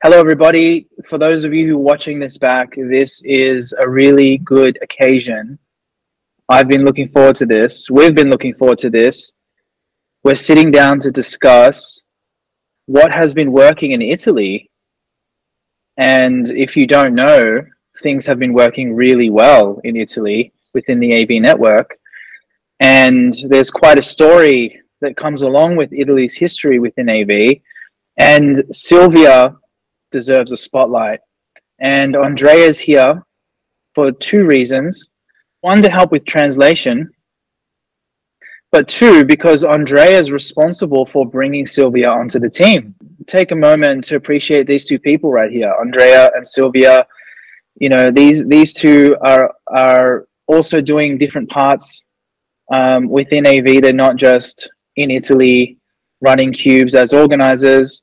Hello, everybody. For those of you who are watching this back, this is a really good occasion. I've been looking forward to this. We've been looking forward to this. We're sitting down to discuss what has been working in Italy. And if you don't know, things have been working really well in Italy within the AV network. And there's quite a story that comes along with Italy's history within AV. And Silvia deserves a spotlight. And Andrea is here for two reasons. One, to help with translation, but two, because Andrea is responsible for bringing Sylvia onto the team. Take a moment to appreciate these two people right here, Andrea and Sylvia. You know, these these two are are also doing different parts um, within AV. They're not just in Italy running cubes as organizers.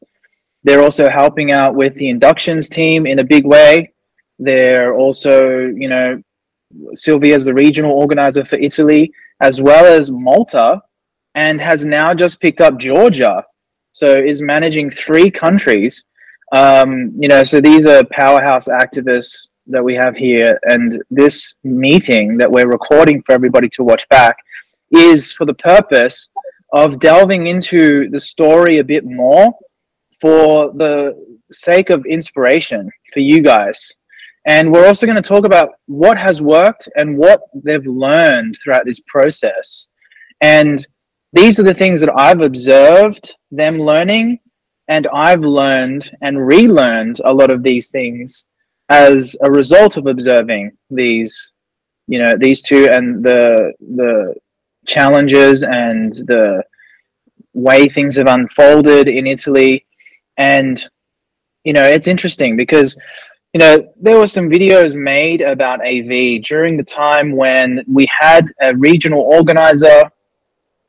They're also helping out with the inductions team in a big way. They're also, you know, Sylvia is the regional organizer for Italy as well as Malta and has now just picked up Georgia. So is managing three countries. Um, you know, so these are powerhouse activists that we have here. And this meeting that we're recording for everybody to watch back is for the purpose of delving into the story a bit more for the sake of inspiration for you guys. And we're also going to talk about what has worked and what they've learned throughout this process. And these are the things that I've observed them learning, and I've learned and relearned a lot of these things as a result of observing these, you know, these two and the the challenges and the way things have unfolded in Italy and, you know, it's interesting because, you know, there were some videos made about AV during the time when we had a regional organizer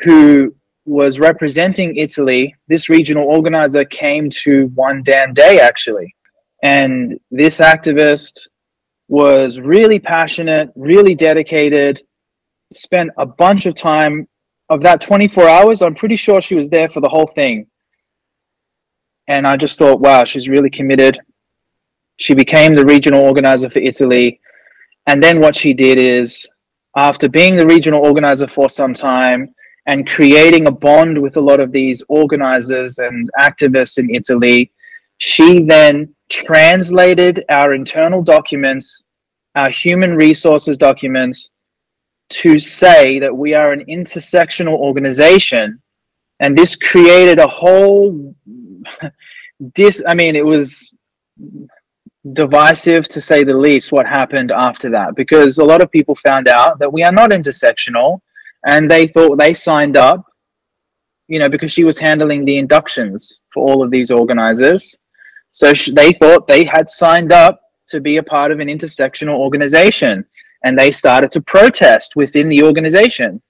who was representing Italy. This regional organizer came to one dam day, actually. And this activist was really passionate, really dedicated, spent a bunch of time of that 24 hours. I'm pretty sure she was there for the whole thing and I just thought, wow, she's really committed. She became the regional organizer for Italy. And then what she did is, after being the regional organizer for some time and creating a bond with a lot of these organizers and activists in Italy, she then translated our internal documents, our human resources documents, to say that we are an intersectional organization. And this created a whole dis i mean it was divisive to say the least what happened after that. Because a lot of people found out that we are not intersectional and they thought they signed up you know because she was handling the inductions for all of these organizers. So they thought they had signed up to be a part of an intersectional organization and they started to protest within the organization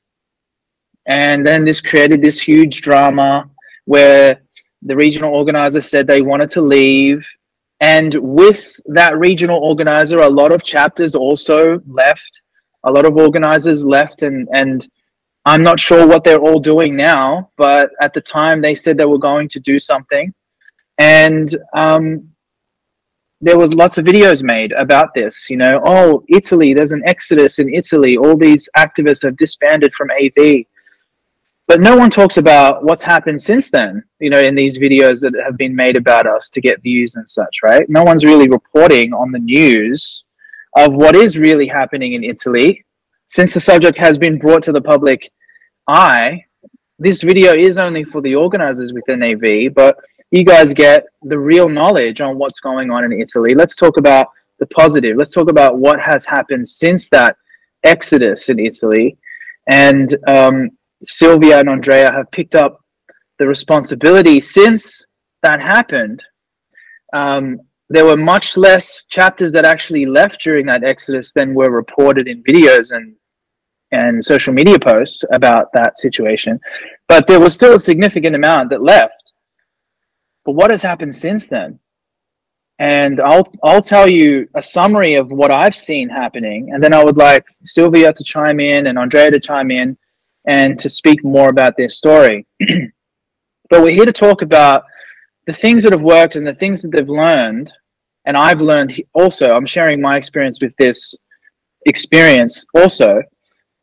and then this created this huge drama where the regional organizer said they wanted to leave. And with that regional organizer, a lot of chapters also left. A lot of organizers left, and, and I'm not sure what they're all doing now, but at the time they said they were going to do something. And um, there was lots of videos made about this. You know, oh, Italy, there's an exodus in Italy. All these activists have disbanded from AV but no one talks about what's happened since then you know in these videos that have been made about us to get views and such right? No one's really reporting on the news of what is really happening in italy. Since the subject has been brought to the public eye this video is only for the organizers within av but you guys get the real knowledge on what's going on in italy. Let's talk about the positive. Let's talk about what has happened since that exodus in italy. And um, Sylvia and Andrea have picked up the responsibility since that happened. Um, there were much less chapters that actually left during that exodus than were reported in videos and and social media posts about that situation. But there was still a significant amount that left. But what has happened since then? And I'll I'll tell you a summary of what I've seen happening, and then I would like Sylvia to chime in and Andrea to chime in and to speak more about their story. but we're here to talk about the things that have worked and the things that they've learned, and I've learned also, I'm sharing my experience with this experience also,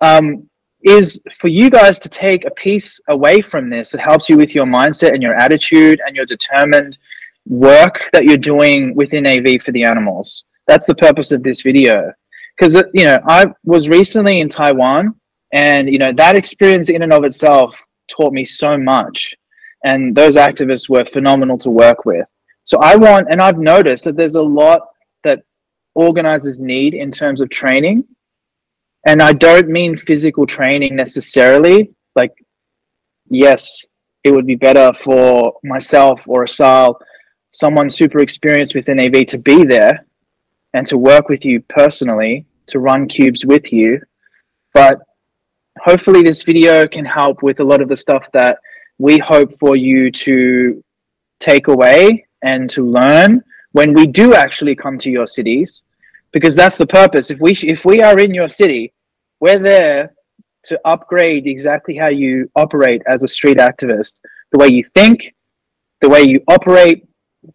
um, is for you guys to take a piece away from this that helps you with your mindset and your attitude and your determined work that you're doing within AV for the animals. That's the purpose of this video. Because, uh, you know, I was recently in Taiwan and, you know, that experience in and of itself taught me so much. And those activists were phenomenal to work with. So I want, and I've noticed that there's a lot that organizers need in terms of training. And I don't mean physical training necessarily. Like, yes, it would be better for myself or Asal, someone super experienced within AV, to be there and to work with you personally, to run cubes with you. But hopefully, this video can help with a lot of the stuff that we hope for you to take away and to learn when we do actually come to your cities. Because that's the purpose. If we if we are in your city we're there to upgrade exactly how you operate as a street activist. The way you think the way you operate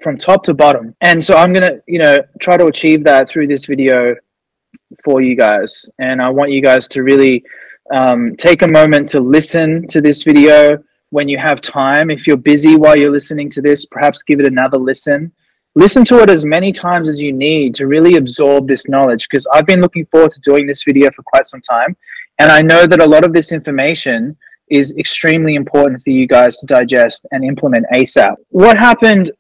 from top to bottom. And so i'm going to you know try to achieve that through this video for you guys. And i want you guys to really um, take a moment to listen to this video when you have time. If you're busy while you're listening to this, perhaps give it another listen. Listen to it as many times as you need to really absorb this knowledge because I've been looking forward to doing this video for quite some time. And I know that a lot of this information is extremely important for you guys to digest and implement ASAP. What happened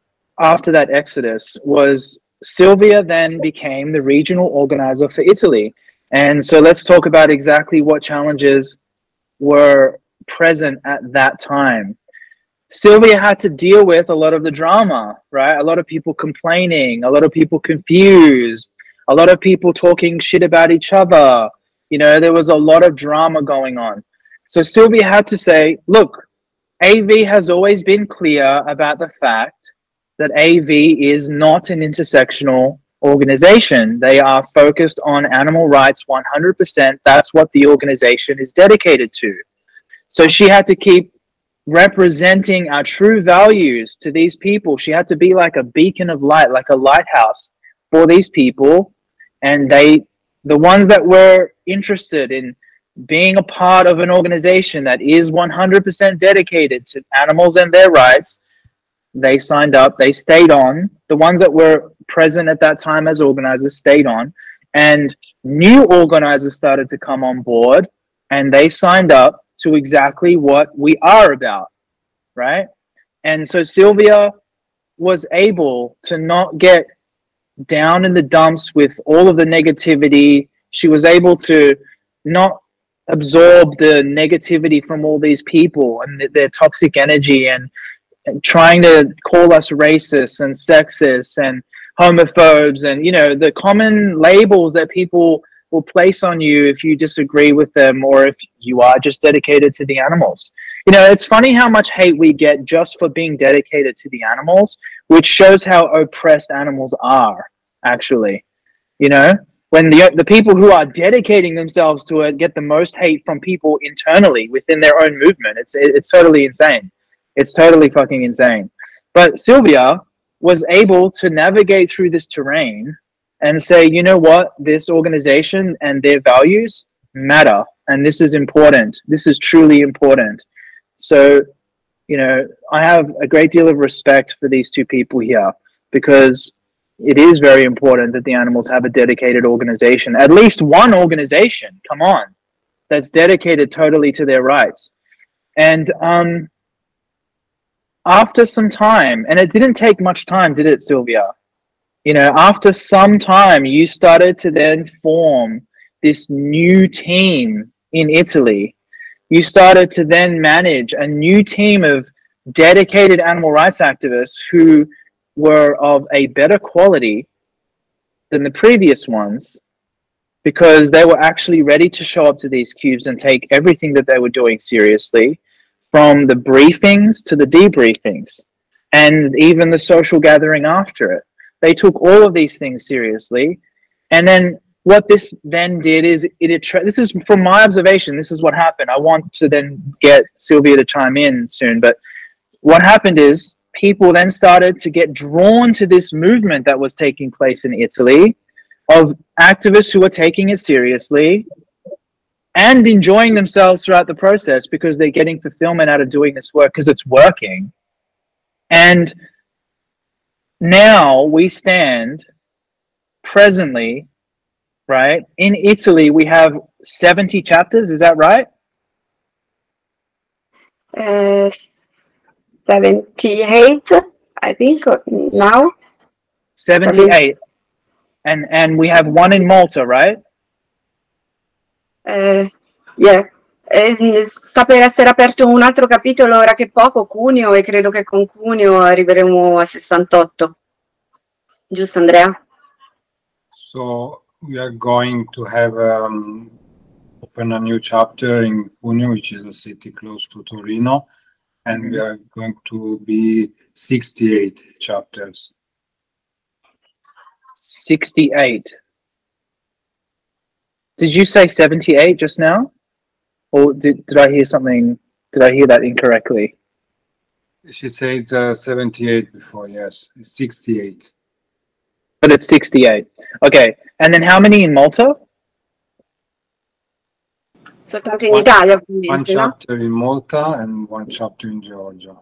after that exodus was Sylvia then became the regional organizer for Italy. And so let's talk about exactly what challenges were present at that time. Sylvia had to deal with a lot of the drama, right? A lot of people complaining, a lot of people confused, a lot of people talking shit about each other. You know, there was a lot of drama going on. So Sylvia had to say, look, AV has always been clear about the fact that AV is not an intersectional organization. They are focused on animal rights 100%. That's what the organization is dedicated to. So she had to keep representing our true values to these people. She had to be like a beacon of light, like a lighthouse for these people. And they, the ones that were interested in being a part of an organization that is 100% dedicated to animals and their rights, they signed up, they stayed on. The ones that were present at that time as organizers stayed on. And new organizers started to come on board and they signed up to exactly what we are about, right? And so Sylvia was able to not get down in the dumps with all of the negativity. She was able to not absorb the negativity from all these people and their toxic energy and, trying to call us racist and sexist and homophobes and you know the common labels that people will place on you if you disagree with them or if you are just dedicated to the animals. You know, it's funny how much hate we get just for being dedicated to the animals, which shows how oppressed animals are, actually. You know, when the, the people who are dedicating themselves to it get the most hate from people internally within their own movement. It's, it's totally insane. It's totally fucking insane. But Sylvia was able to navigate through this terrain and say, you know what, this organization and their values matter, and this is important. This is truly important. So, you know, I have a great deal of respect for these two people here because it is very important that the animals have a dedicated organization, at least one organization, come on, that's dedicated totally to their rights. And um, after some time, and it didn't take much time, did it, Sylvia? you know, after some time, you started to then form this new team in Italy. You started to then manage a new team of dedicated animal rights activists who were of a better quality than the previous ones because they were actually ready to show up to these cubes and take everything that they were doing seriously from the briefings to the debriefings and even the social gathering after it. They took all of these things seriously. And then what this then did is it attra- this is from my observation this is what happened i want to then get sylvia to chime in soon but what happened is people then started to get drawn to this movement that was taking place in Italy of activists who were taking it seriously and enjoying themselves throughout the process because they're getting fulfillment out of doing this work because it's working. And now we stand presently, right? In Italy, we have 70 chapters. Is that right? Uh, 78, I think, now. 78. And, and we have one in Malta, right? Uh, yeah. Eh, sta per essere aperto un altro capitolo ora che poco, Cuneo, e credo che con Cuneo arriveremo a 68. Giusto Andrea? So we are going to have um, open a new chapter in Cuneo, which is a city close to Torino, and we are going to be 68 chapters. 68. Did you say 78 just now? Or did, did I hear something? Did I hear that incorrectly? She said uh, 78 before, yes. 68. But it's 68. Okay. And then how many in Malta? Soltanto in Italia, One chapter in Malta and one chapter in Georgia.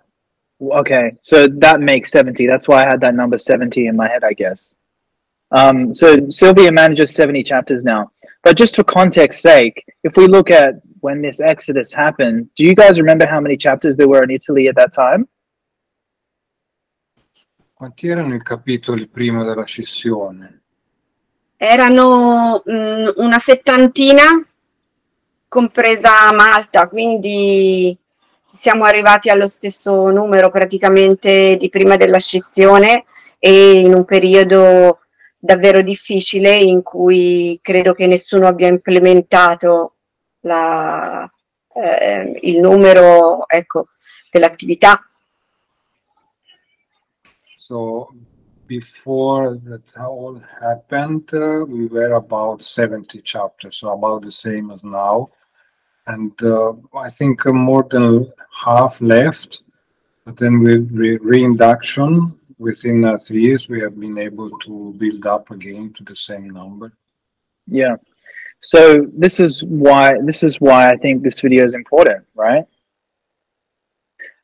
Okay. So that makes 70. That's why I had that number 70 in my head, I guess. Um, so Sylvia manages 70 chapters now. But just for context sake, if we look at when this exodus happened, do you guys remember how many chapters there were in Italy at that time? Quanti erano i capitoli prima della scissione? Erano mm, una settantina, compresa Malta, quindi siamo arrivati allo stesso numero praticamente di prima della scissione e in un periodo davvero difficile in cui credo che nessuno abbia implementato la, eh, il numero ecco, dell'attività. So before that all happened, uh, we were about 70 chapters, so about the same as now. And uh, I think more than half left. But then with re- reinduction, within uh, three years, we have been able to build up again to the same number. Yeah. So this is why this is why I think this video is important, right?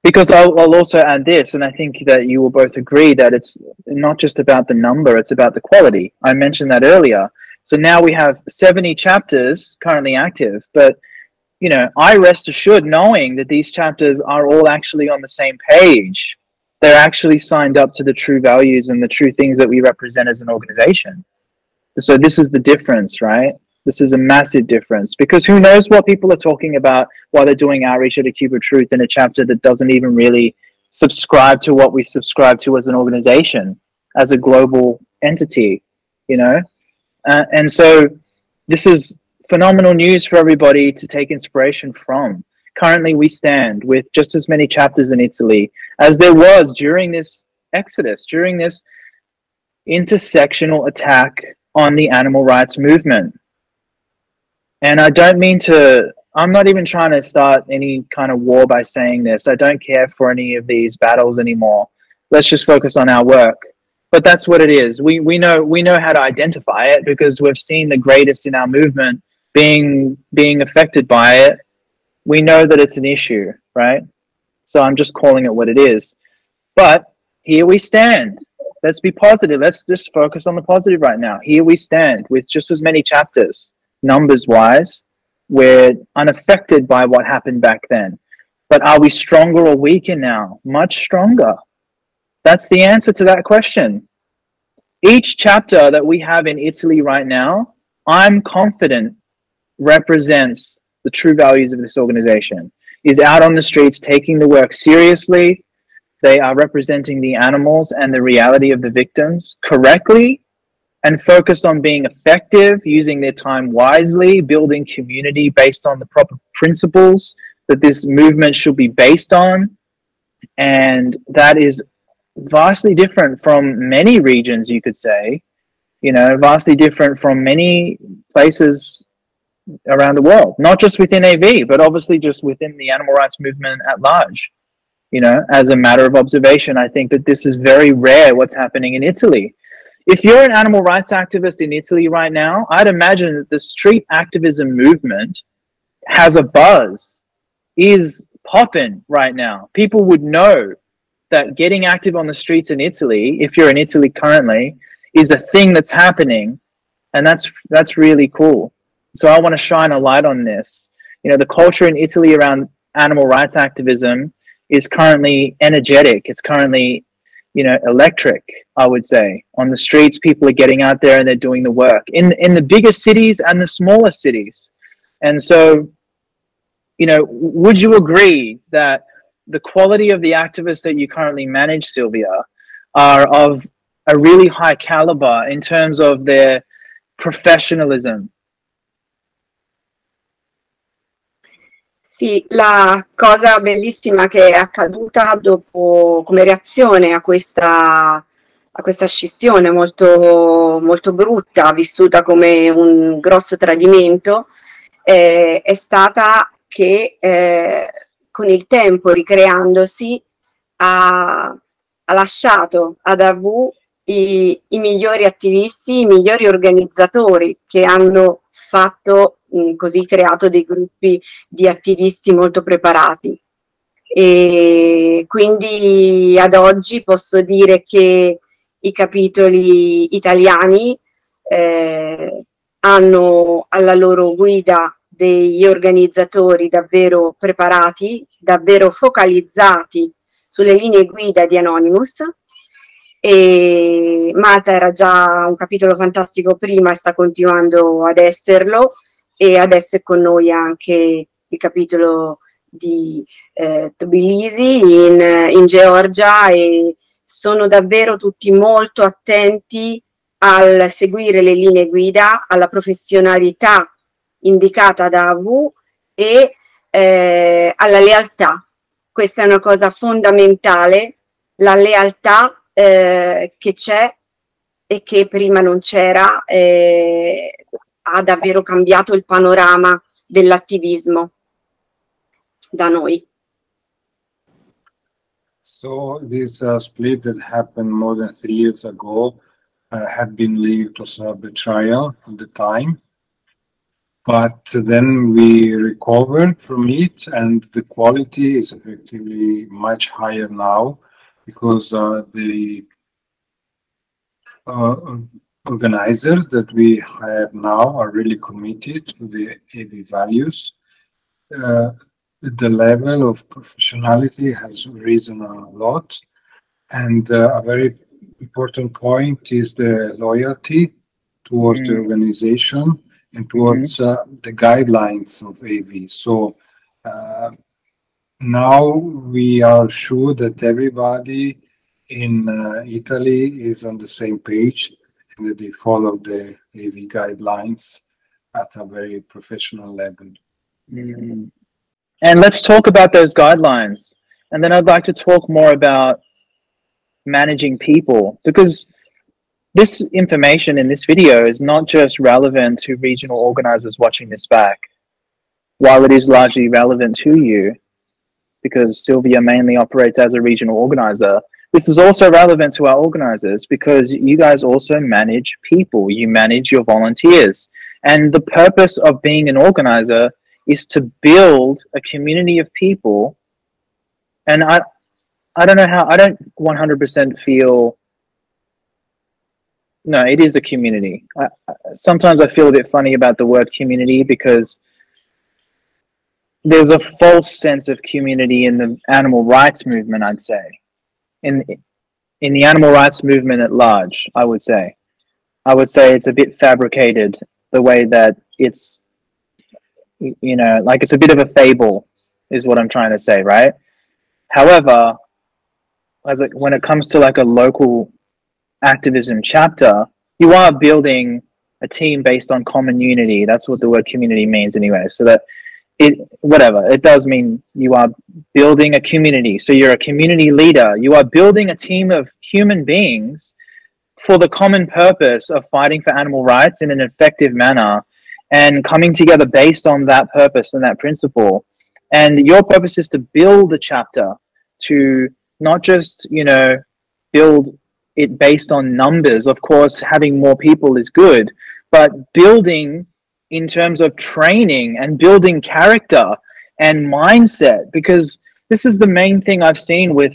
Because I'll, I'll also add this, and I think that you will both agree that it's not just about the number; it's about the quality. I mentioned that earlier. So now we have 70 chapters currently active, but you know, I rest assured knowing that these chapters are all actually on the same page. They're actually signed up to the true values and the true things that we represent as an organization. So this is the difference, right? This is a massive difference because who knows what people are talking about while they're doing outreach at a Cube of Truth in a chapter that doesn't even really subscribe to what we subscribe to as an organization, as a global entity, you know? Uh, and so this is phenomenal news for everybody to take inspiration from. Currently, we stand with just as many chapters in Italy as there was during this exodus, during this intersectional attack on the animal rights movement. And I don't mean to, I'm not even trying to start any kind of war by saying this. I don't care for any of these battles anymore. Let's just focus on our work. But that's what it is. We, we know we know how to identify it because we've seen the greatest in our movement being being affected by it. We know that it's an issue, right? So I'm just calling it what it is. But here we stand. Let's be positive. Let's just focus on the positive right now. Here we stand with just as many chapters, numbers wise. We're unaffected by what happened back then. But are we stronger or weaker now? Much stronger. That's the answer to that question. Each chapter that we have in Italy right now, I'm confident represents the true values of this organization. Is out on the streets taking the work seriously. They are representing the animals and the reality of the victims correctly and focused on being effective, using their time wisely, building community based on the proper principles that this movement should be based on. And that is vastly different from many regions, you could say, you know, vastly different from many places around the world, not just within AV, but obviously just within the animal rights movement at large. You know, as a matter of observation, I think that this is very rare what's happening in Italy. If you're an animal rights activist in Italy right now, I'd imagine that the street activism movement has a buzz, is popping right now. People would know that getting active on the streets in Italy, if you're in Italy currently, is a thing that's happening, and that's that's really cool. So I want to shine a light on this. You know, the culture in Italy around animal rights activism is currently energetic. It's currently, you know, electric. I would say on the streets, people are getting out there and they're doing the work in in the bigger cities and the smaller cities. And so, you know, would you agree that the quality of the activists that you currently manage, Sylvia, are of a really high caliber in terms of their professionalism. Sì, la cosa bellissima che è accaduta dopo, come reazione a questa, a questa scissione molto, molto brutta, vissuta come un grosso tradimento, eh, è stata che eh, con il tempo ricreandosi ha, ha lasciato ad Abu i, i, migliori attivisti, i migliori organizzatori che hanno fatto mh, così creato dei gruppi di attivisti molto preparati. E quindi ad oggi posso dire che i capitoli italiani eh, hanno alla loro guida degli organizzatori davvero preparati, davvero focalizzati sulle linee guida di Anonymous e Malta era già un capitolo fantastico prima e sta continuando ad esserlo e adesso è con noi anche il capitolo di eh, Tbilisi in, in Georgia e sono davvero tutti molto attenti al seguire le linee guida, alla professionalità indicata da AV e eh, alla lealtà. Questa è una cosa fondamentale, la lealtà eh, che c'è e che prima non c'era eh, ha davvero cambiato il panorama dell'attivismo da noi. So this uh, split that happened more than three years ago uh, had been linked to a betrayal at the time. But then we recovered from it and the quality is effectively much higher now because uh, the uh, organizers that we have now are really committed to the AV values. Uh, the level of professionality has risen a lot. And uh, a very important point is the loyalty towards mm. the organization and towards mm -hmm. the guidelines of AV. So uh, now we are sure that everybody in uh, Italy is on the same page and that they follow the AV guidelines at a very professional level. Mm. And let's talk about those guidelines. And then I'd like to talk more about managing people because this information in this video is not just relevant to regional organizers watching this back. While it is largely relevant to you, because Sylvia mainly operates as a regional organizer. This is also relevant to our organizers because you guys also manage people, you manage your volunteers. And the purpose of being an organizer is to build a community of people. And I, I don't know how, I don't 100% feel no, it is a community. I, sometimes I feel a bit funny about the word community because there's a false sense of community in the animal rights movement, I'd say. In in the animal rights movement at large, I would say. I would say it's a bit fabricated the way that it's you know, like it's a bit of a fable is what I'm trying to say, right? However, as it, when it comes to like a local activism chapter, you are building a team based on common unity. That's what the word community means anyway. So that it whatever. It does mean you are building a community. So you're a community leader. You are building a team of human beings for the common purpose of fighting for animal rights in an effective manner and coming together based on that purpose and that principle. And your purpose is to build a chapter to not just, you know, build it based on numbers. Of course, having more people is good, but building in terms of training and building character and mindset, because this is the main thing I've seen with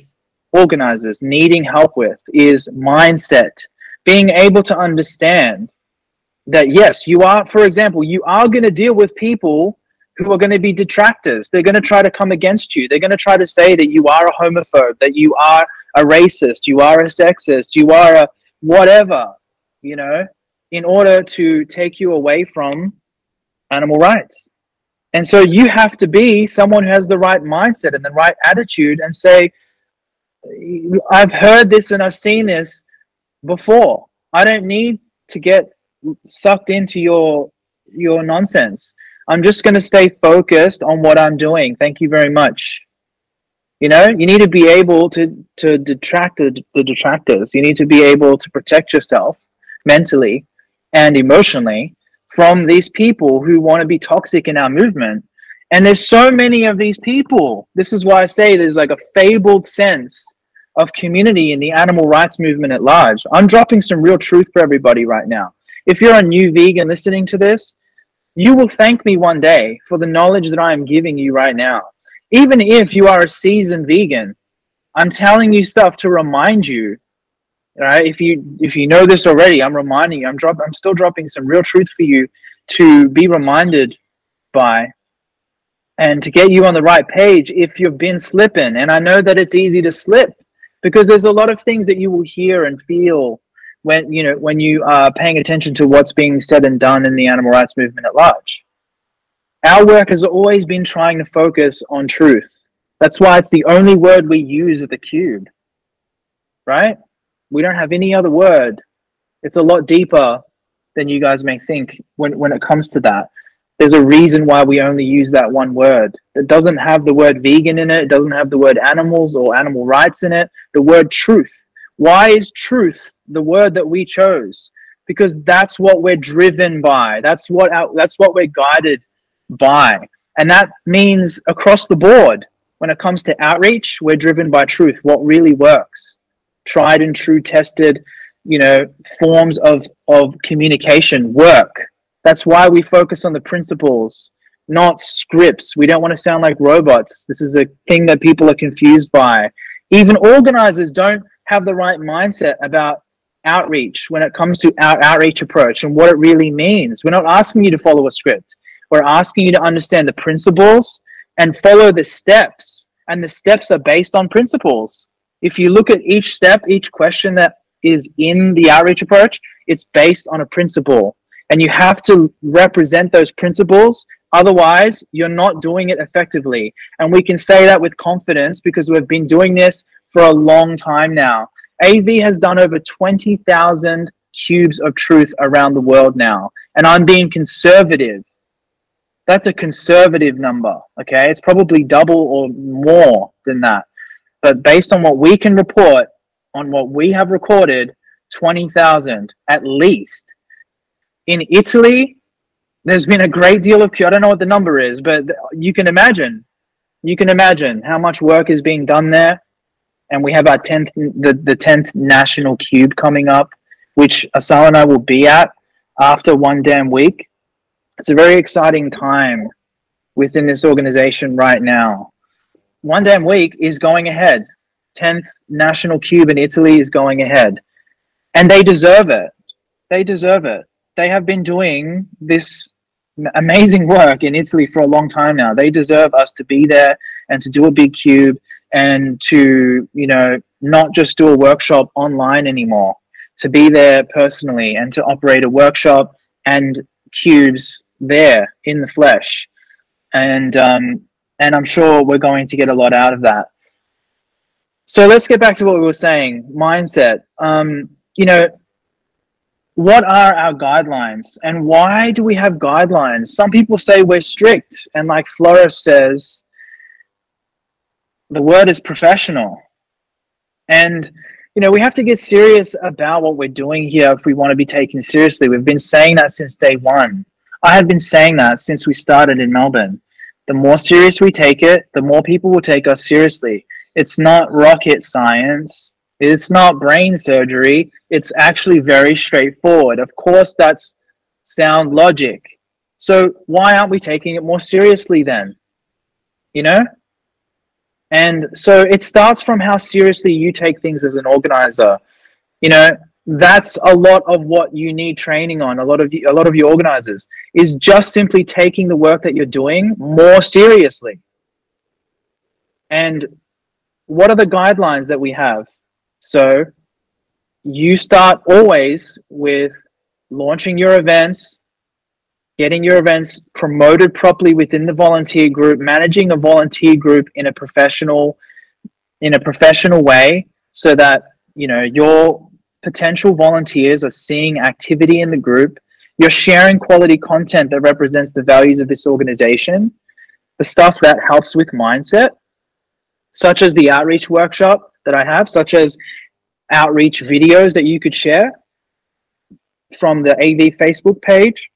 organizers needing help with is mindset, being able to understand that yes, you are, for example, you are going to deal with people who are going to be detractors. They're going to try to come against you. They're going to try to say that you are a homophobe, that you are a racist, you are a sexist, you are a whatever, you know, in order to take you away from animal rights. And so you have to be someone who has the right mindset and the right attitude and say, I've heard this and I've seen this before. I don't need to get sucked into your your nonsense. I'm just going to stay focused on what I'm doing. Thank you very much. You know, you need to be able to to detract the, the detractors. You need to be able to protect yourself mentally and emotionally from these people who want to be toxic in our movement. And there's so many of these people. This is why I say there's like a fabled sense of community in the animal rights movement at large. I'm dropping some real truth for everybody right now. If you're a new vegan listening to this, you will thank me one day for the knowledge that I am giving you right now. Even if you are a seasoned vegan, I'm telling you stuff to remind you. Right? If you if you know this already, I'm reminding you. I'm drop I'm still dropping some real truth for you to be reminded by and to get you on the right page if you've been slipping. And I know that it's easy to slip because there's a lot of things that you will hear and feel when you know when you are paying attention to what's being said and done in the animal rights movement at large. Our work has always been trying to focus on truth. That's why it's the only word we use at the cube. Right? We don't have any other word. It's a lot deeper than you guys may think when, when it comes to that. There's a reason why we only use that one word. It doesn't have the word vegan in it, it doesn't have the word animals or animal rights in it, the word truth. Why is truth the word that we chose? Because that's what we're driven by. That's what our, that's what we're guided by. And that means across the board, when it comes to outreach, we're driven by truth, what really works. Tried and true tested, you know, forms of, of communication work. That's why we focus on the principles, not scripts. We don't want to sound like robots. This is a thing that people are confused by. Even organizers don't have the right mindset about outreach when it comes to our outreach approach and what it really means. We're not asking you to follow a script. We're asking you to understand the principles and follow the steps. And the steps are based on principles. If you look at each step, each question that is in the outreach approach, it's based on a principle. And you have to represent those principles. Otherwise, you're not doing it effectively. And we can say that with confidence because we've been doing this for a long time now. AV has done over 20,000 cubes of truth around the world now. And I'm being conservative. That's a conservative number, okay? It's probably double or more than that. But based on what we can report, on what we have recorded, 20,000 at least. In Italy, there's been a great deal of, I don't know what the number is, but you can imagine, you can imagine how much work is being done there. And we have our 10th the, the 10th national cube coming up which asal and i will be at after one dam week. It's a very exciting time within this organization right now one dam week is going ahead. 10th national cube in italy is going ahead. And they deserve it. They deserve it. They have been doing this amazing work in italy for a long time now. They deserve us to be there and to do a big cube and to you know not just do a workshop online anymore. To be there personally and to operate a workshop and cubes there in the flesh. And um, and i'm sure we're going to get a lot out of that so let's get back to what we were saying mindset um, you know what are our guidelines and why do we have guidelines some people say we're strict and like flores says the word is professional. And, you know, we have to get serious about what we're doing here if we want to be taken seriously. We've been saying that since day one. I have been saying that since we started in Melbourne. The more serious we take it, the more people will take us seriously. It's not rocket science. It's not brain surgery. It's actually very straightforward. Of course, that's sound logic. So why aren't we taking it more seriously then? You know? And so it starts from how seriously you take things as an organizer. You know, that's a lot of what you need training on. A lot of you, a lot of you organizers is just simply taking the work that you're doing more seriously. And what are the guidelines that we have? So you start always with launching your events, getting your events promoted properly within the volunteer group, managing a volunteer group in a professional in a professional way so that you know your potential volunteers are seeing activity in the group you're sharing quality content that represents the values of this organization the stuff that helps with mindset such as the outreach workshop that i have such as outreach videos that you could share from the av facebook page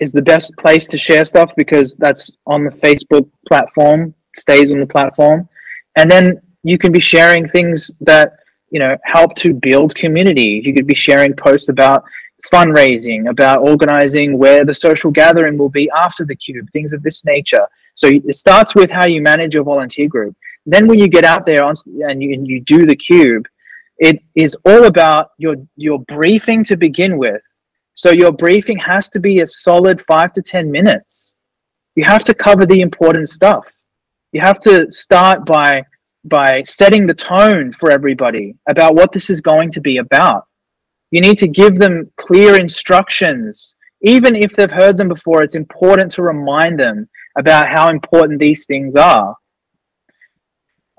is the best place to share stuff because that's on the Facebook platform, stays on the platform. And then you can be sharing things that, you know, help to build community. You could be sharing posts about fundraising, about organizing where the social gathering will be after the cube, things of this nature. So it starts with how you manage your volunteer group. Then when you get out there and you, and you do the cube, it is all about your your briefing to begin with so your briefing has to be a solid five to 10 minutes. You have to cover the important stuff. You have to start by, by setting the tone for everybody about what this is going to be about. You need to give them clear instructions. Even if they've heard them before, it's important to remind them about how important these things are.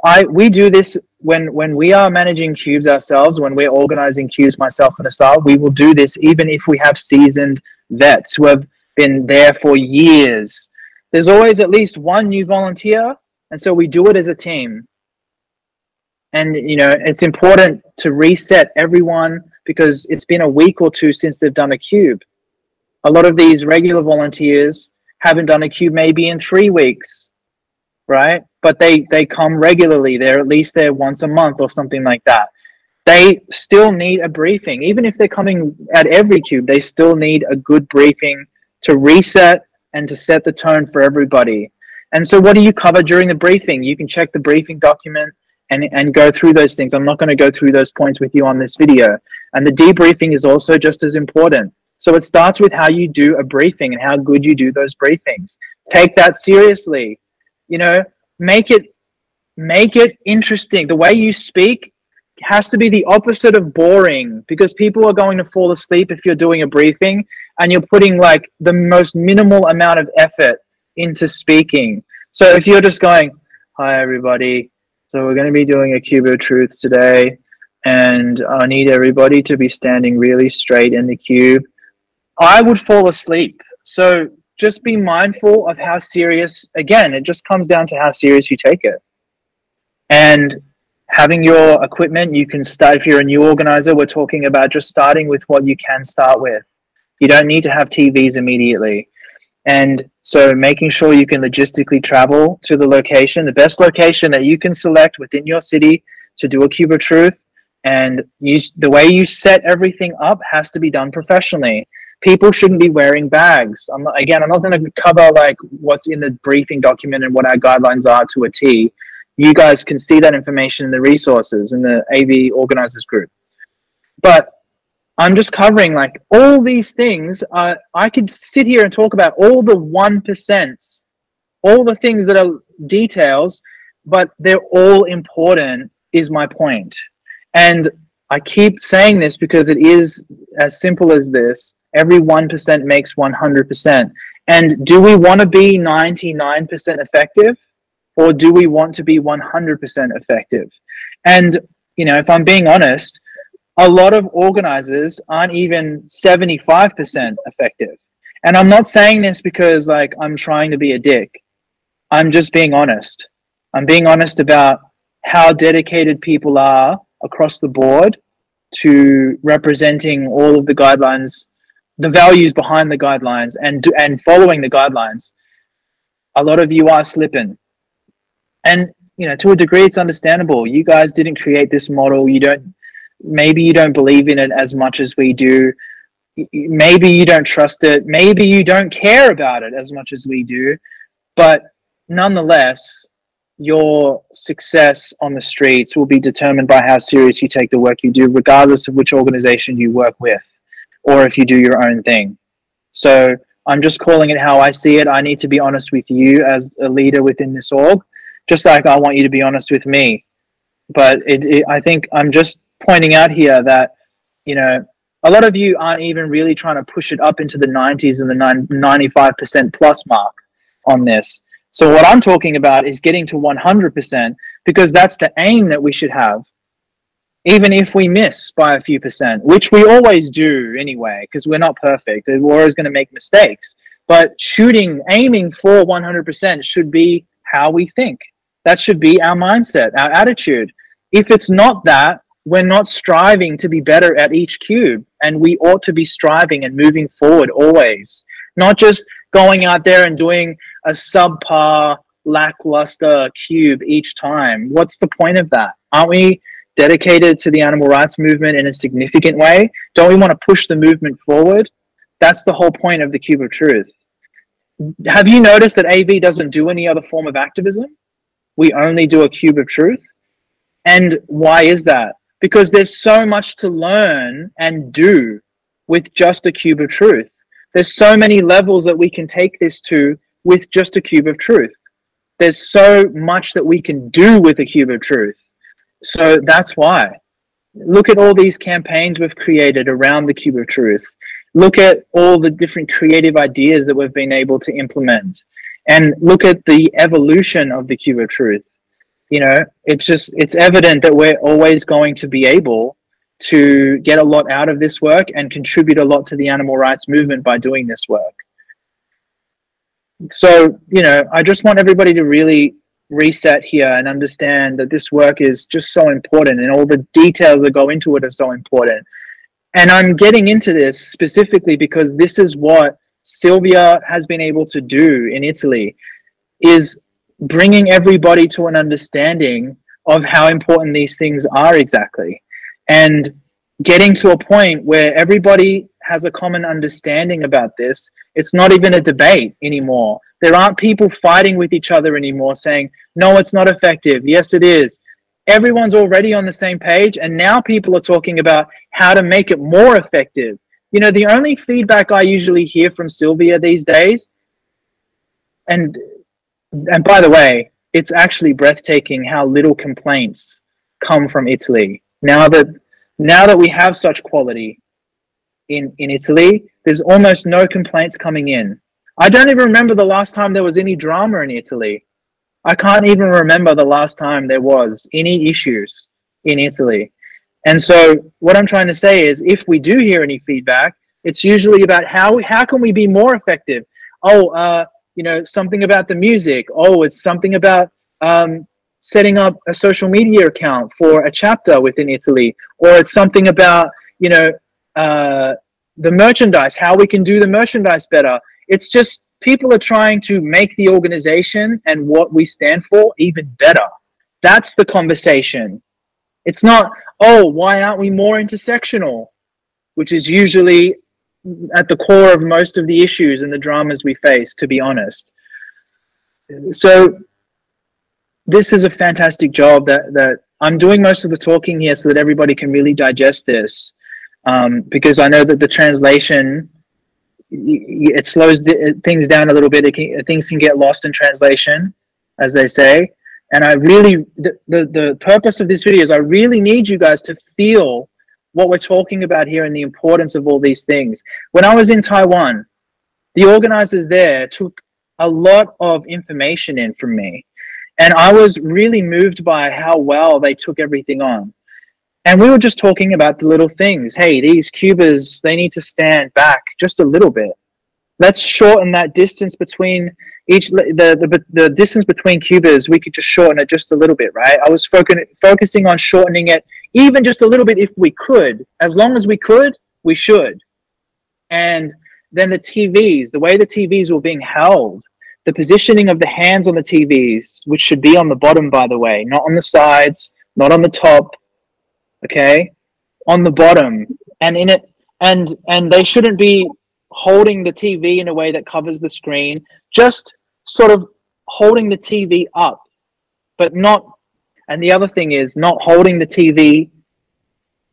I, we do this when when we are managing cubes ourselves, when we're organizing cubes, myself and Asal, we will do this even if we have seasoned vets who have been there for years. There's always at least one new volunteer, and so we do it as a team. And you know, it's important to reset everyone because it's been a week or two since they've done a cube. A lot of these regular volunteers haven't done a cube maybe in three weeks, right? but they they come regularly. They're at least there once a month or something like that. They still need a briefing, even if they're coming at every cube. They still need a good briefing to reset and to set the tone for everybody. And so, what do you cover during the briefing? You can check the briefing document and, and go through those things. I'm not going to go through those points with you on this video. And the debriefing is also just as important. So it starts with how you do a briefing and how good you do those briefings. Take that seriously. You know, make it make it interesting. The way you speak has to be the opposite of boring because people are going to fall asleep if you're doing a briefing and you're putting like the most minimal amount of effort into speaking. So if you're just going, "Hi everybody, so we're going to be doing a cube of truth today, and I need everybody to be standing really straight in the cube," I would fall asleep. So just be mindful of how serious, again, it just comes down to how serious you take it. And having your equipment, you can start, if you're a new organizer, we're talking about just starting with what you can start with. You don't need to have TVs immediately. And so making sure you can logistically travel to the location, the best location that you can select within your city to do a Cube of Truth. And you, the way you set everything up has to be done professionally people shouldn't be wearing bags. I'm not, again, I'm not going to cover like what's in the briefing document and what our guidelines are to a T. You guys can see that information in the resources in the AV organizers group. But I'm just covering like all these things. Uh, I could sit here and talk about all the one percents, all the things that are details, but they're all important. Is my point, and I keep saying this because it is as simple as this every 1% makes 100%. And do we want to be 99% effective or do we want to be 100% effective? And, you know, if I'm being honest, a lot of organizers aren't even 75% effective. And I'm not saying this because like I'm trying to be a dick. I'm just being honest. I'm being honest about how dedicated people are across the board to representing all of the guidelines the values behind the guidelines and and following the guidelines a lot of you are slipping and you know, to a degree, it's understandable. You guys didn't create this model. You don't, maybe you don't believe in it as much as we do. Maybe you don't trust it. Maybe you don't care about it as much as we do. But nonetheless, your success on the streets will be determined by how serious you take the work you do, regardless of which organization you work with or if you do your own thing. So I'm just calling it how I see it. I need to be honest with you as a leader within this org, just like I want you to be honest with me. But it, it, I think I'm just pointing out here that, you know, a lot of you aren't even really trying to push it up into the 90s and the 95% plus mark on this. So what I'm talking about is getting to 100% because that's the aim that we should have even if we miss by a few percent, which we always do anyway, because we're not perfect. We're always going to make mistakes. But shooting, aiming for 100% should be how we think. That should be our mindset, our attitude. If it's not that, we're not striving to be better at each cube. And we ought to be striving and moving forward always, not just going out there and doing a subpar, lackluster cube each time. What's the point of that? Aren't we dedicated to the animal rights movement in a significant way? Don't we want to push the movement forward? That's the whole point of the Cube of Truth. Have you noticed that AV doesn't do any other form of activism? We only do a Cube of Truth. And why is that? Because there's so much to learn and do with just a Cube of Truth. There's so many levels that we can take this to with just a Cube of Truth. There's so much that we can do with a Cube of Truth so that's why. Look at all these campaigns we've created around the Cube of Truth. Look at all the different creative ideas that we've been able to implement. And look at the evolution of the Cube of Truth. You know, it's just, it's evident that we're always going to be able to get a lot out of this work and contribute a lot to the animal rights movement by doing this work. So, you know, I just want everybody to really reset here and understand that this work is just so important and all the details that go into it are so important. And I'm getting into this specifically because this is what Sylvia has been able to do in Italy is bringing everybody to an understanding of how important these things are exactly and getting to a point where everybody has a common understanding about this. It's not even a debate anymore. There aren't people fighting with each other anymore saying, no, it's not effective. Yes, it is. Everyone's already on the same page. And now people are talking about how to make it more effective. You know, the only feedback I usually hear from sylvia these days, and and by the way, it's actually breathtaking how little complaints come from Italy. Now that now that we have such quality in, in Italy, there's almost no complaints coming in. I don't even remember the last time there was any drama in Italy. I can't even remember the last time there was any issues in Italy. And so what I'm trying to say is if we do hear any feedback, it's usually about how how can we be more effective? Oh, uh, you know, something about the music. Oh, it's something about um, setting up a social media account for a chapter within Italy, or it's something about you know uh, the merchandise, how we can do the merchandise better. It's just people are trying to make the organization and what we stand for even better. That's the conversation. It's not, oh, why aren't we more intersectional? Which is usually at the core of most of the issues and the dramas we face, to be honest. So this is a fantastic job that, that I'm doing most of the talking here so that everybody can really digest this. Um, because I know that the translation it slows things down a little bit. Can, things can get lost in translation, as they say. And I really, the, the, the purpose of this video is I really need you guys to feel what we're talking about here and the importance of all these things. When I was in Taiwan, the organizers there took a lot of information in from me. And I was really moved by how well they took everything on. And we were just talking about the little things. Hey, these cubers, they need to stand back just a little bit. Let's shorten that distance between each, the, the, the distance between cubers, we could just shorten it just a little bit, right? I was focusing on shortening it even just a little bit if we could. As long as we could, we should. And then the TVs, the way the TVs were being held, the positioning of the hands on the TVs, which should be on the bottom, by the way, not on the sides, not on the top, okay, on the bottom, and in it, and and they shouldn't be holding the TV in a way that covers the screen, just sort of holding the TV up, but not. And the other thing is not holding the TV.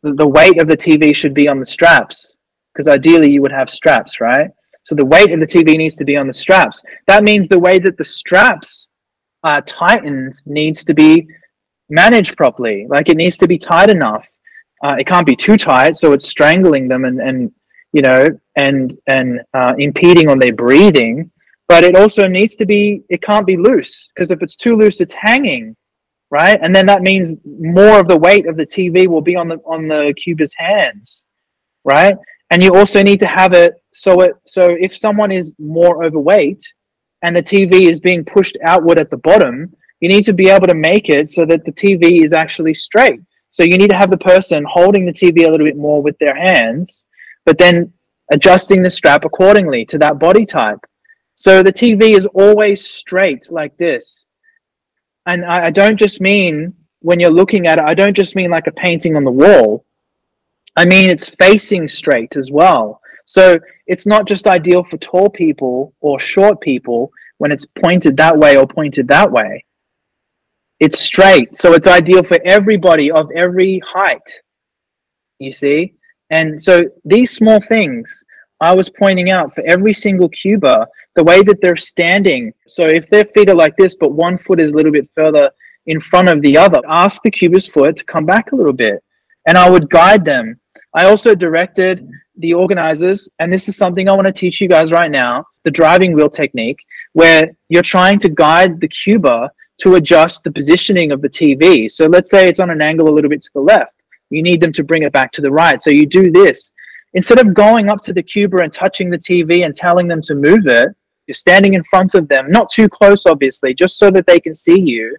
The, weight of the TV should be on the straps because ideally you would have straps, right? So the weight of the TV needs to be on the straps. That means the way that the straps are tightened needs to be managed properly. Like it needs to be tight enough. Uh, it can't be too tight, so it's strangling them and, and you know and and uh, impeding on their breathing. But it also needs to be. It can't be loose because if it's too loose, it's hanging, right? And then that means more of the weight of the TV will be on the on the cuber's hands, right? and you also need to have it so it so if someone is more overweight and the TV is being pushed outward at the bottom, you need to be able to make it so that the TV is actually straight. So you need to have the person holding the TV a little bit more with their hands, but then adjusting the strap accordingly to that body type. So the TV is always straight like this. And I, I don't just mean when you're looking at it, I don't just mean like a painting on the wall. I mean, it's facing straight as well. So it's not just ideal for tall people or short people when it's pointed that way or pointed that way. It's straight. So it's ideal for everybody of every height. You see? And so these small things I was pointing out for every single cuber, the way that they're standing. So if their feet are like this, but one foot is a little bit further in front of the other, ask the cuber's foot to come back a little bit. And I would guide them I also directed the organizers, and this is something I want to teach you guys right now the driving wheel technique, where you're trying to guide the cuber to adjust the positioning of the TV. So let's say it's on an angle a little bit to the left. You need them to bring it back to the right. So you do this. Instead of going up to the cuber and touching the TV and telling them to move it, you're standing in front of them, not too close, obviously, just so that they can see you.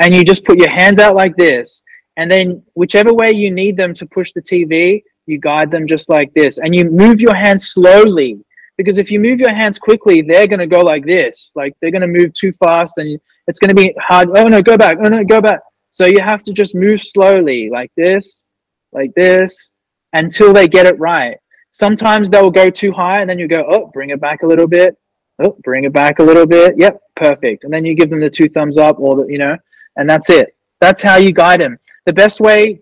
And you just put your hands out like this and then whichever way you need them to push the TV, you guide them just like this. And you move your hands slowly. Because if you move your hands quickly, they're going to go like this. Like they're going to move too fast and it's going to be hard. Oh no, go back. Oh no, go back. So you have to just move slowly like this, like this, until they get it right. Sometimes they'll go too high and then you go, oh, bring it back a little bit. Oh, bring it back a little bit. Yep, perfect. And then you give them the two thumbs up or the, you know, and that's it. That's how you guide them the best way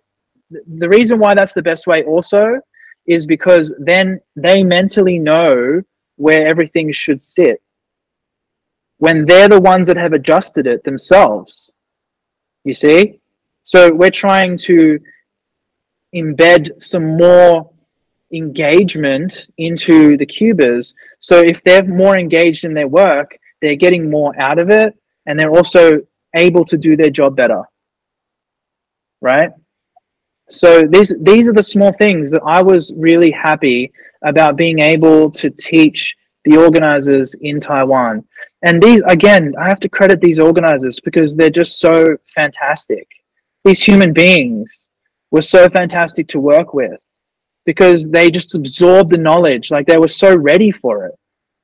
the reason why that's the best way also is because then they mentally know where everything should sit when they're the ones that have adjusted it themselves you see so we're trying to embed some more engagement into the cubers so if they're more engaged in their work they're getting more out of it and they're also able to do their job better right? So these these are the small things that I was really happy about being able to teach the organizers in Taiwan. And these again, I have to credit these organizers because they're just so fantastic. These human beings were so fantastic to work with because they just absorbed the knowledge like they were so ready for it.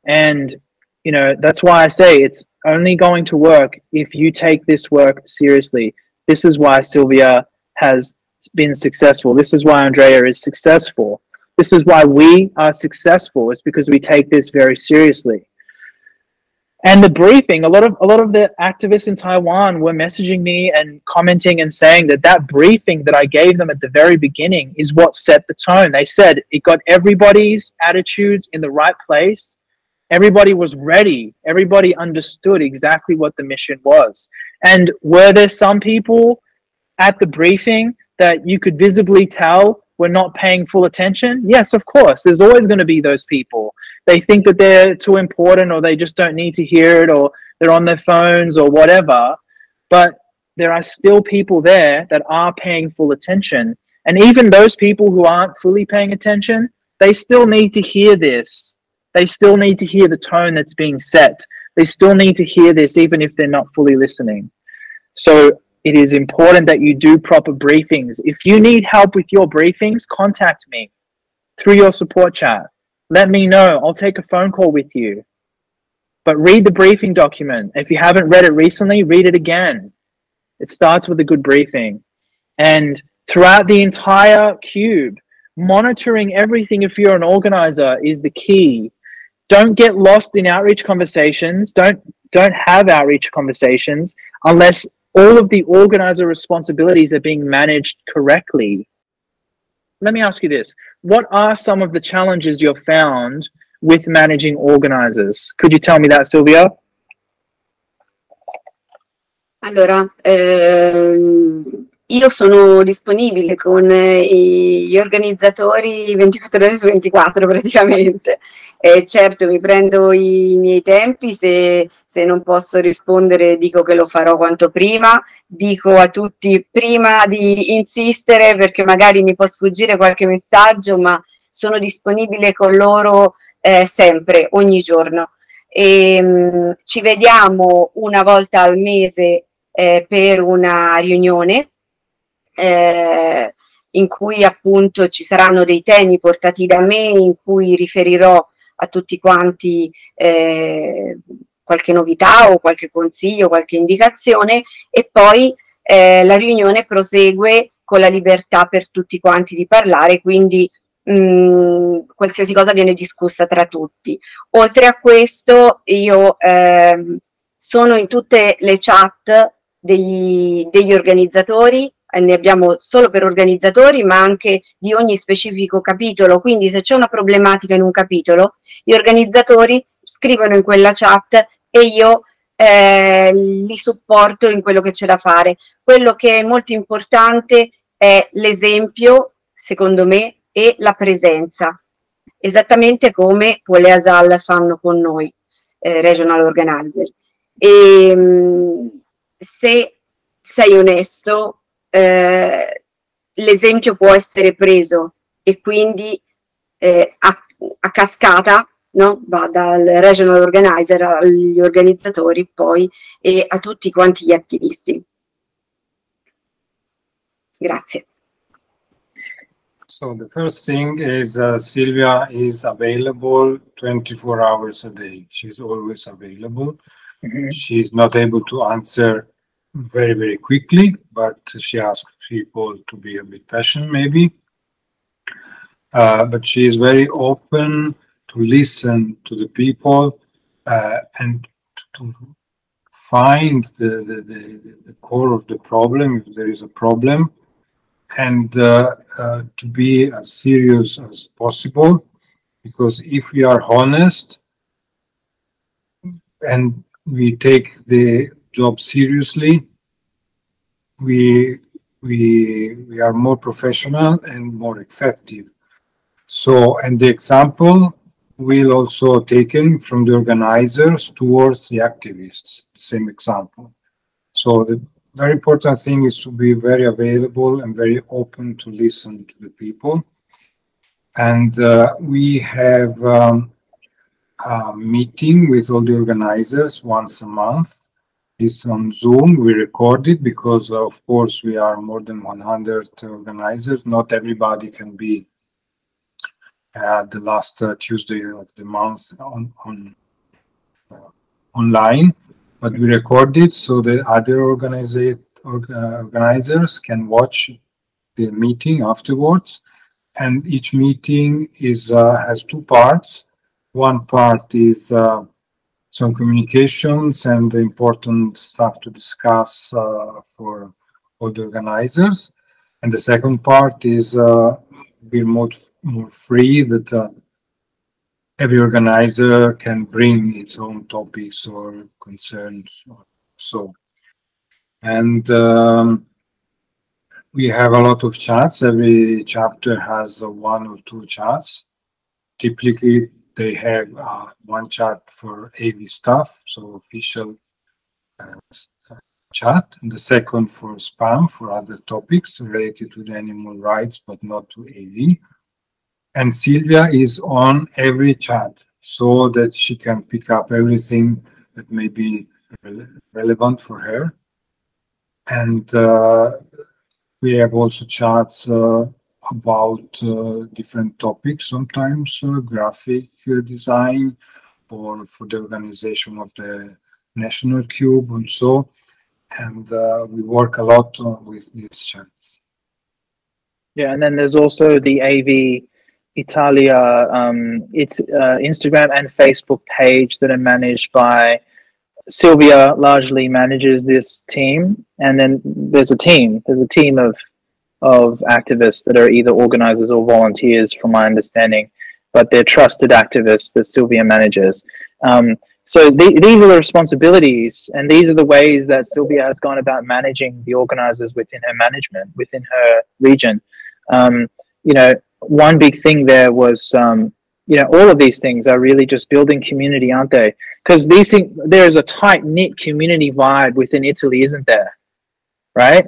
And you know, that's why I say it's only going to work if you take this work seriously. This is why Sylvia has been successful. This is why Andrea is successful. This is why we are successful. It's because we take this very seriously. And the briefing, a lot of a lot of the activists in Taiwan were messaging me and commenting and saying that that briefing that I gave them at the very beginning is what set the tone. They said it got everybody's attitudes in the right place. Everybody was ready. Everybody understood exactly what the mission was. And were there some people at the briefing that you could visibly tell were not paying full attention? Yes, of course. There's always going to be those people. They think that they're too important or they just don't need to hear it or they're on their phones or whatever. But there are still people there that are paying full attention. And even those people who aren't fully paying attention, they still need to hear this. They still need to hear the tone that's being set. They still need to hear this, even if they're not fully listening. So it is important that you do proper briefings. If you need help with your briefings, contact me through your support chat. Let me know. I'll take a phone call with you. But read the briefing document. If you haven't read it recently, read it again. It starts with a good briefing. And throughout the entire cube, monitoring everything if you're an organizer is the key. Don't get lost in outreach conversations. Don't don't have outreach conversations unless all of the organizer responsibilities are being managed correctly. Let me ask you this. What are some of the challenges you've found with managing organizers? Could you tell me that, Silvia? Allora, ehm, io sono disponibile con gli organizzatori 24 ore su 24 praticamente. Eh, certo, mi prendo i miei tempi, se, se, non posso rispondere dico che lo farò quanto prima, dico a tutti prima di insistere perché magari mi può sfuggire qualche messaggio, ma sono disponibile con loro eh, sempre, ogni giorno. E, ehm, mh, ci vediamo una volta al mese eh, per una riunione eh, in cui appunto ci saranno dei temi portati da me, in cui riferirò a tutti quanti eh, qualche novità o qualche consiglio, qualche indicazione e poi eh, la riunione prosegue con la libertà per tutti quanti di parlare, quindi mh, mm, qualsiasi cosa viene discussa tra tutti. Oltre a questo io eh, sono in tutte le chat degli, degli organizzatori, ne abbiamo solo per organizzatori, ma anche di ogni specifico capitolo. Quindi se c'è una problematica in un capitolo, gli organizzatori scrivono in quella chat e io eh, li supporto in quello che c'è da fare. Quello che è molto importante è l'esempio, secondo me, e la presenza, esattamente come Pole Asal fanno con noi, eh, regional organizer. E, mh, se sei onesto, eh, l'esempio può essere preso e quindi eh, a, a, cascata no? va dal regional organizer agli organizzatori poi e a tutti quanti gli attivisti. Grazie. So the first thing is uh, Silvia is available 24 hours a day. She's always available. Mm -hmm. She's not able to answer very, very quickly, but she asks people to be a bit patient, maybe. Uh, but she is very open to listen to the people uh, and to find the, the, the, the, core of the problem, if there is a problem, and uh, uh to be as serious as possible. Because if we are honest and we take the job seriously, we we we are more professional and more effective. So, and the example will also taken from the organizers towards the activists. Same example. So the very important thing is to be very available and very open to listen to the people. And uh, we have um, a meeting with all the organizers once a month it's on Zoom. We record it because, uh, of course, we are more than 100 organizers. Not everybody can be uh, the last uh, Tuesday of the month on, on uh, online, but we record it so that other organiza uh, organizers can watch the meeting afterwards. And each meeting is uh, has two parts. One part is some communications and important stuff to discuss uh, for all the organizers. And the second part is uh, be more, more free that uh, every organizer can bring its own topics or concerns or so. And um, we have a lot of chats. Every chapter has uh, one or two chats. Typically, they have uh, one chat for AV stuff, so official uh, chat, and the second for spam for other topics related to the animal rights, but not to AV. And Silvia is on every chat so that she can pick up everything that may be re relevant for her. And uh, we have also chats uh, about uh, different topics sometimes, uh, graphic design, or for the organization of the National Cube also. And uh, we work a lot with these chats. Yeah, and then there's also the AV Italia, um, it's uh, Instagram and Facebook page that are managed by Sylvia. Largely manages this team, and then there's a team. There's a team of of activists that are either organizers or volunteers, from my understanding, but they're trusted activists that Sylvia manages. Um, so the, these are the responsibilities, and these are the ways that Sylvia has gone about managing the organizers within her management, within her region. Um, you know, one big thing there was, um, you know, all of these things are really just building community, aren't they? Because these things, there is a tight knit community vibe within Italy, isn't there? Right?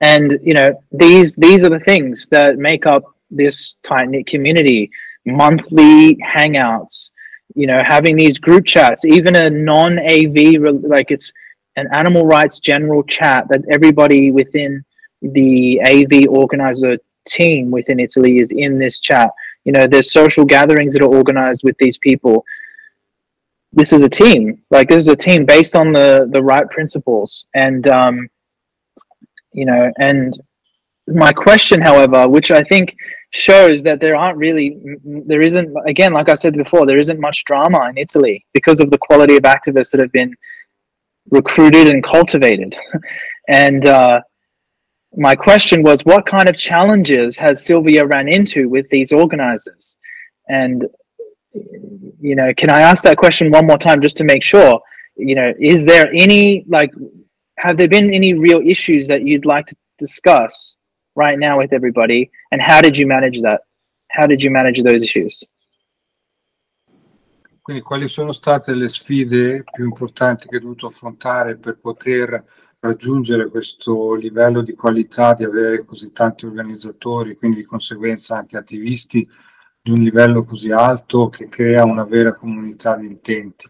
And you know, these these are the things that make up this tight knit community. Monthly hangouts, you know, having these group chats, even a non AV like it's an animal rights general chat that everybody within the AV organizer team within Italy is in this chat. You know, there's social gatherings that are organized with these people. This is a team. Like this is a team based on the the right principles. And um, you know, and my question, however, which I think shows that there aren't really there isn't again, like I said before, there isn't much drama in Italy because of the quality of activists that have been recruited and cultivated. and uh, my question was, what kind of challenges has Sylvia ran into with these organizers? And, you know, can I ask that question one more time just to make sure? You know, is there any, like, have there been any real issues that you'd like to discuss right now with everybody? And how did you manage that? How did you manage those issues? Quindi quali sono state le sfide più importanti che hai dovuto affrontare per poter raggiungere questo livello di qualità, di avere così tanti organizzatori, quindi di conseguenza anche attivisti di un livello così alto che crea una vera comunità di intenti.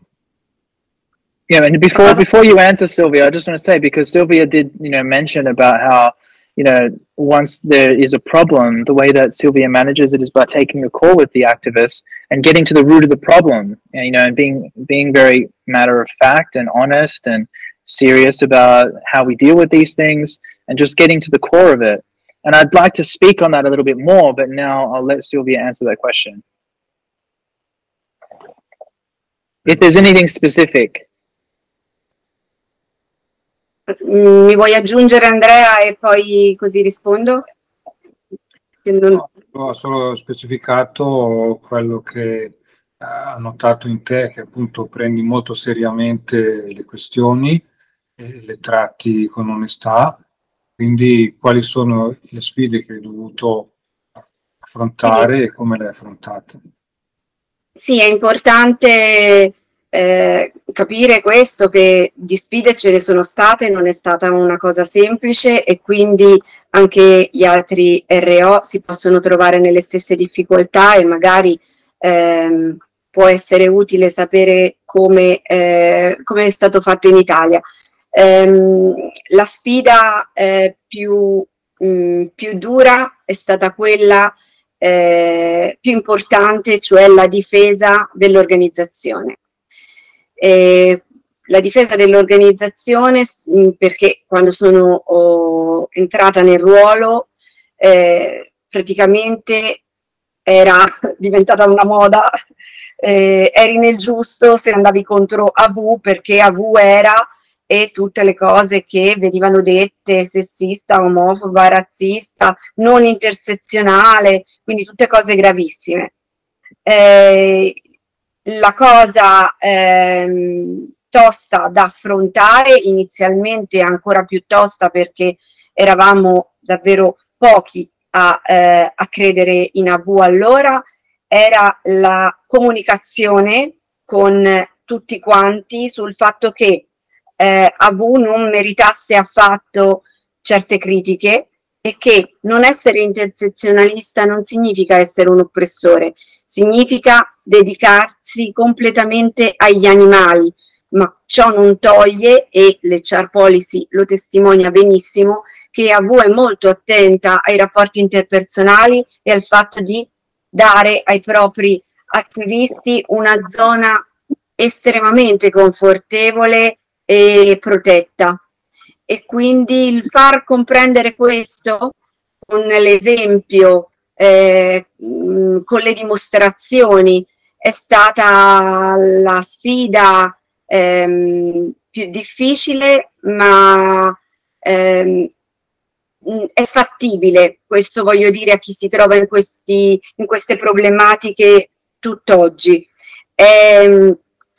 Yeah, and before before you answer Sylvia, I just want to say because Sylvia did you know mention about how you know once there is a problem, the way that Sylvia manages it is by taking a call with the activists and getting to the root of the problem, and, you know, and being being very matter of fact and honest and serious about how we deal with these things and just getting to the core of it. And I'd like to speak on that a little bit more, but now I'll let Sylvia answer that question. If there's anything specific. Mi vuoi aggiungere Andrea e poi così rispondo? Non... ho solo specificato quello che ha notato in te, che appunto prendi molto seriamente le questioni e le tratti con onestà. Quindi quali sono le sfide che hai dovuto affrontare sì. e come le hai affrontate? Sì, è importante eh, capire questo, che di sfide ce ne sono state, non è stata una cosa semplice e quindi anche gli altri RO si possono trovare nelle stesse difficoltà e magari ehm, può essere utile sapere come, eh, come è stato fatto in Italia. Ehm, la sfida eh, più, mh, mm, più, dura è stata quella eh, più importante, cioè la difesa dell'organizzazione. La difesa dell'organizzazione perché quando sono oh, entrata nel ruolo eh, praticamente era diventata una moda, eh, eri nel giusto se andavi contro AV perché AV era e tutte le cose che venivano dette, sessista, omofoba, razzista, non intersezionale, quindi tutte cose gravissime. Eh, la cosa ehm, tosta da affrontare, inizialmente ancora più tosta perché eravamo davvero pochi a, eh, a credere in AV allora, era la comunicazione con tutti quanti sul fatto che eh, Abu non meritasse affatto certe critiche e che non essere intersezionalista non significa essere un oppressore, significa dedicarsi completamente agli animali, ma ciò non toglie, e le char policy lo testimonia benissimo, che Abu è molto attenta ai rapporti interpersonali e al fatto di dare ai propri attivisti una zona estremamente confortevole e protetta. E quindi il far comprendere questo con l'esempio, eh, con le dimostrazioni, è stata la sfida ehm, più difficile, ma ehm, è fattibile, questo voglio dire a chi si trova in, questi, in queste problematiche tutt'oggi. È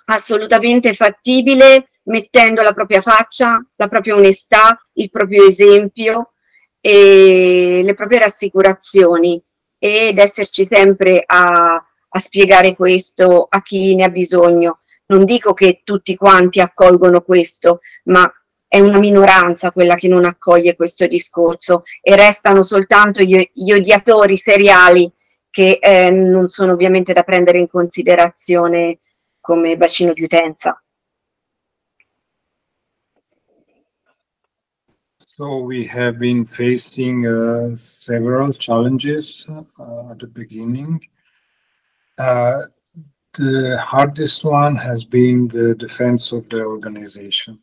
assolutamente fattibile mettendo la propria faccia, la propria onestà, il proprio esempio e le proprie rassicurazioni ed esserci sempre a, a spiegare questo a chi ne ha bisogno. Non dico che tutti quanti accolgono questo, ma è una minoranza quella che non accoglie questo discorso e restano soltanto gli, gli odiatori seriali che eh, non sono ovviamente da prendere in considerazione come bacino di utenza. So we have been facing uh, several challenges uh, at the beginning. Uh, the hardest one has been the defense of the organization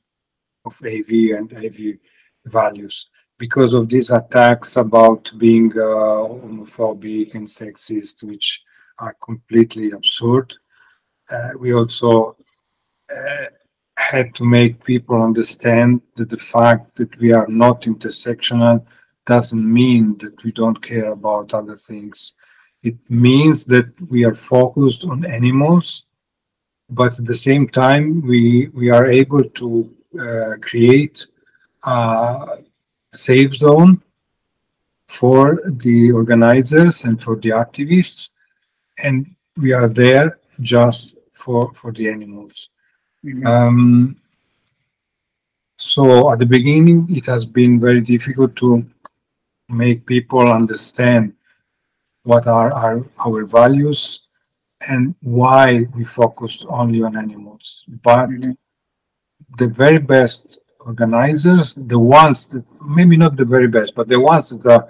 of AV and AV values because of these attacks about being uh, homophobic and sexist, which are completely absurd. Uh, we also uh, had to make people understand that the fact that we are not intersectional doesn't mean that we don't care about other things. It means that we are focused on animals, but at the same time, we, we are able to uh, create a safe zone for the organizers and for the activists. And we are there just for, for the animals. Mm-hmm. Um, so at the beginning, it has been very difficult to make people understand what are our, our values and why we focused only on animals. But mm-hmm. the very best organizers, the ones that maybe not the very best, but the ones that are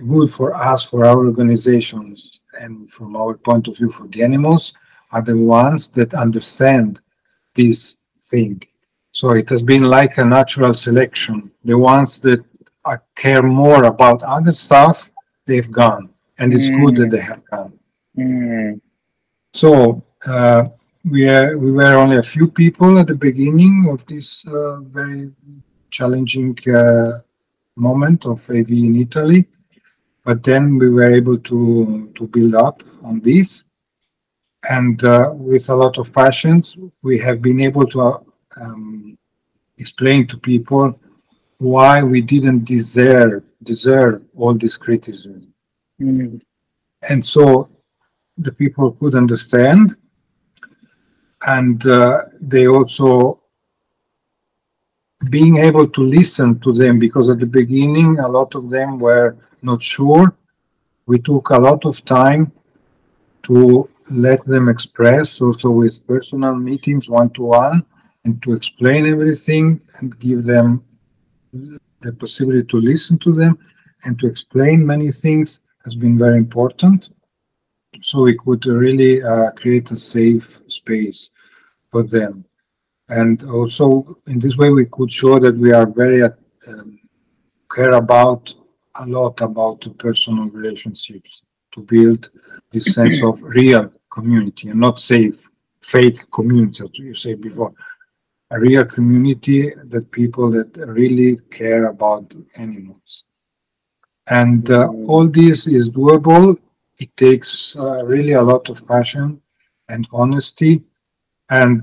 good for us, for our organizations, and from our point of view for the animals, are the ones that understand this thing. So it has been like a natural selection. The ones that are, care more about other stuff, they've gone, and it's mm. good that they have gone. Mm. So uh, we are, we were only a few people at the beginning of this uh, very challenging uh, moment of AV in Italy, but then we were able to to build up on this and uh, with a lot of passion, we have been able to uh, um, explain to people why we didn't deserve deserve all this criticism. Mm. And so the people could understand, and uh, they also being able to listen to them because at the beginning a lot of them were not sure. We took a lot of time to let them express also with personal meetings one to one and to explain everything and give them the possibility to listen to them and to explain many things has been very important. So we could really uh, create a safe space for them. And also in this way we could show that we are very uh, um, care about a lot about personal relationships to build this sense of real community and not safe fake community as you say before. A real community that people that really care about animals. And uh, all this is doable. It takes uh, really a lot of passion and honesty. And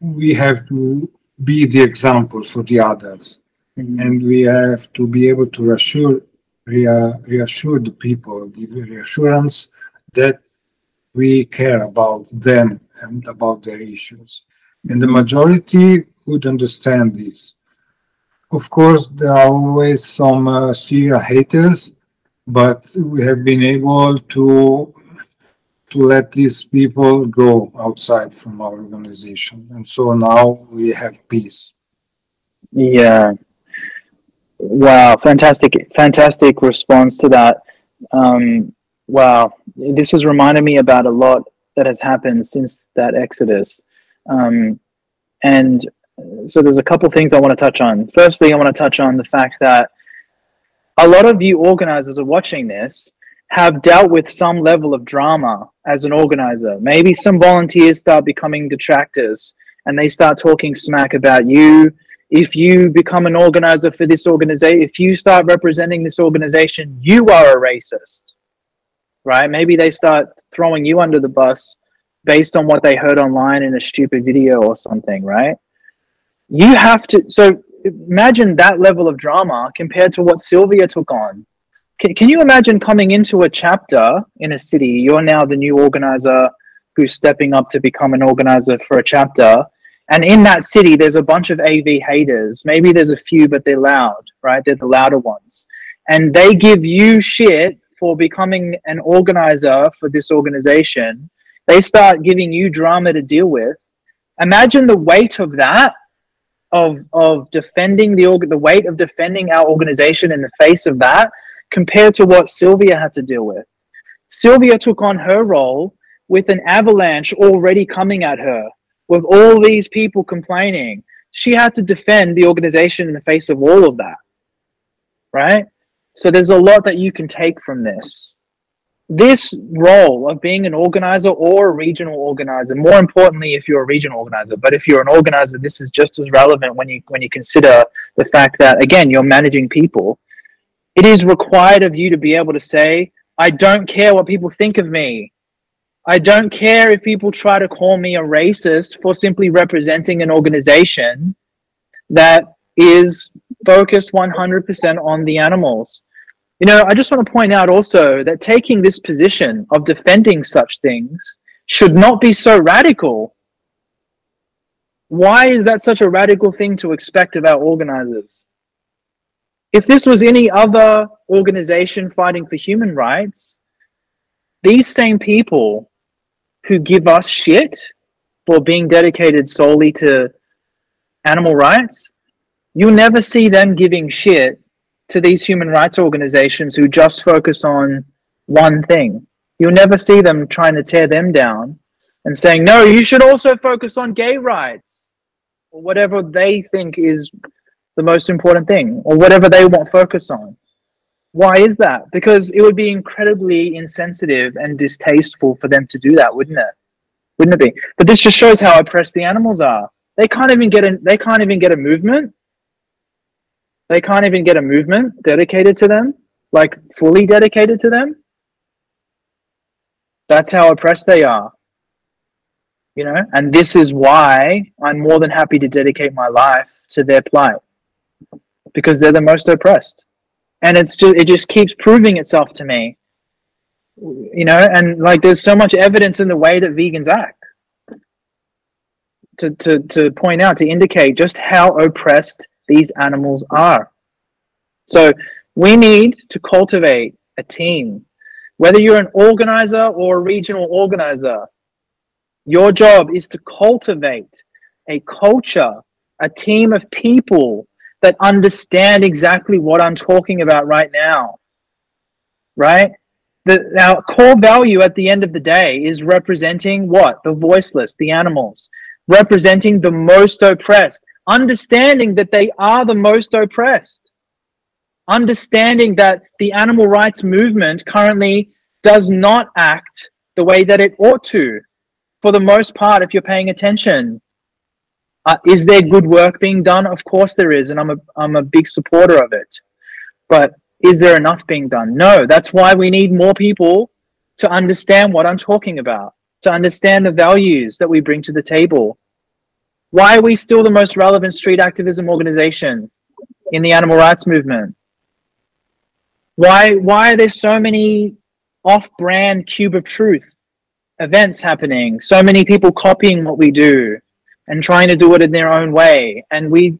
we have to be the example for the others. Mm-hmm. and we have to be able to reassure reassure the people give reassurance that we care about them and about their issues. And the majority would understand this. Of course, there are always some uh, Syria haters, but we have been able to to let these people go outside from our organization, and so now we have peace. Yeah. Wow, fantastic, fantastic response to that. Um, wow, this has reminded me about a lot that has happened since that Exodus. Um, and so there's a couple things I want to touch on. Firstly, I want to touch on the fact that a lot of you organizers are watching this have dealt with some level of drama as an organizer. Maybe some volunteers start becoming detractors and they start talking smack about you. If you become an organizer for this organization, if you start representing this organization, you are a racist, right? Maybe they start throwing you under the bus based on what they heard online in a stupid video or something, right? You have to, so imagine that level of drama compared to what Sylvia took on can, can you imagine coming into a chapter in a city? You're now the new organizer who's stepping up to become an organizer for a chapter. And in that city, there's a bunch of AV haters. Maybe there's a few, but they're loud, right? They're the louder ones. And they give you shit for becoming an organizer for this organization. They start giving you drama to deal with. Imagine the weight of that, of, of defending the, org- the weight of defending our organization in the face of that compared to what Sylvia had to deal with. Sylvia took on her role with an avalanche already coming at her, with all these people complaining. She had to defend the organization in the face of all of that. Right? So there's a lot that you can take from this. This role of being an organizer or a regional organizer, more importantly, if you're a regional organizer, but if you're an organizer, this is just as relevant when you when you consider the fact that again you're managing people it is required of you to be able to say, I don't care what people think of me. I don't care if people try to call me a racist for simply representing an organization that is focused 100% on the animals. You know, I just want to point out also that taking this position of defending such things should not be so radical. Why is that such a radical thing to expect of our organizers? if this was any other organization fighting for human rights, these same people who give us shit for being dedicated solely to animal rights, you never see them giving shit to these human rights organizations who just focus on one thing. You'll never see them trying to tear them down and saying, no, you should also focus on gay rights or whatever they think is the most important thing or whatever they want to focus on. Why is that? Because it would be incredibly insensitive and distasteful for them to do that, wouldn't it? Wouldn't it be? But this just shows how oppressed the animals are. They can't even get a they can't even get a movement. They can't even get a movement dedicated to them, like fully dedicated to them. That's how oppressed they are. You know, and this is why I'm more than happy to dedicate my life to their plight because they're the most oppressed. And it's just, it just keeps proving itself to me. You know, and like there's so much evidence in the way that vegans act to, to, to point out, to indicate just how oppressed these animals are. So we need to cultivate a team. Whether you're an organizer or a regional organizer, your job is to cultivate a culture, a team of people that understand exactly what I'm talking about right now. Right? The, our core value at the end of the day is representing what? The voiceless, the animals, representing the most oppressed, understanding that they are the most oppressed, understanding that the animal rights movement currently does not act the way that it ought to, for the most part, if you're paying attention. Uh, is there good work being done? Of course there is, and I'm a I'm a big supporter of it. But is there enough being done? No. That's why we need more people to understand what I'm talking about, to understand the values that we bring to the table. Why are we still the most relevant street activism organization in the animal rights movement? Why why are there so many off-brand cube of truth events happening? So many people copying what we do and trying to do it in their own way. And we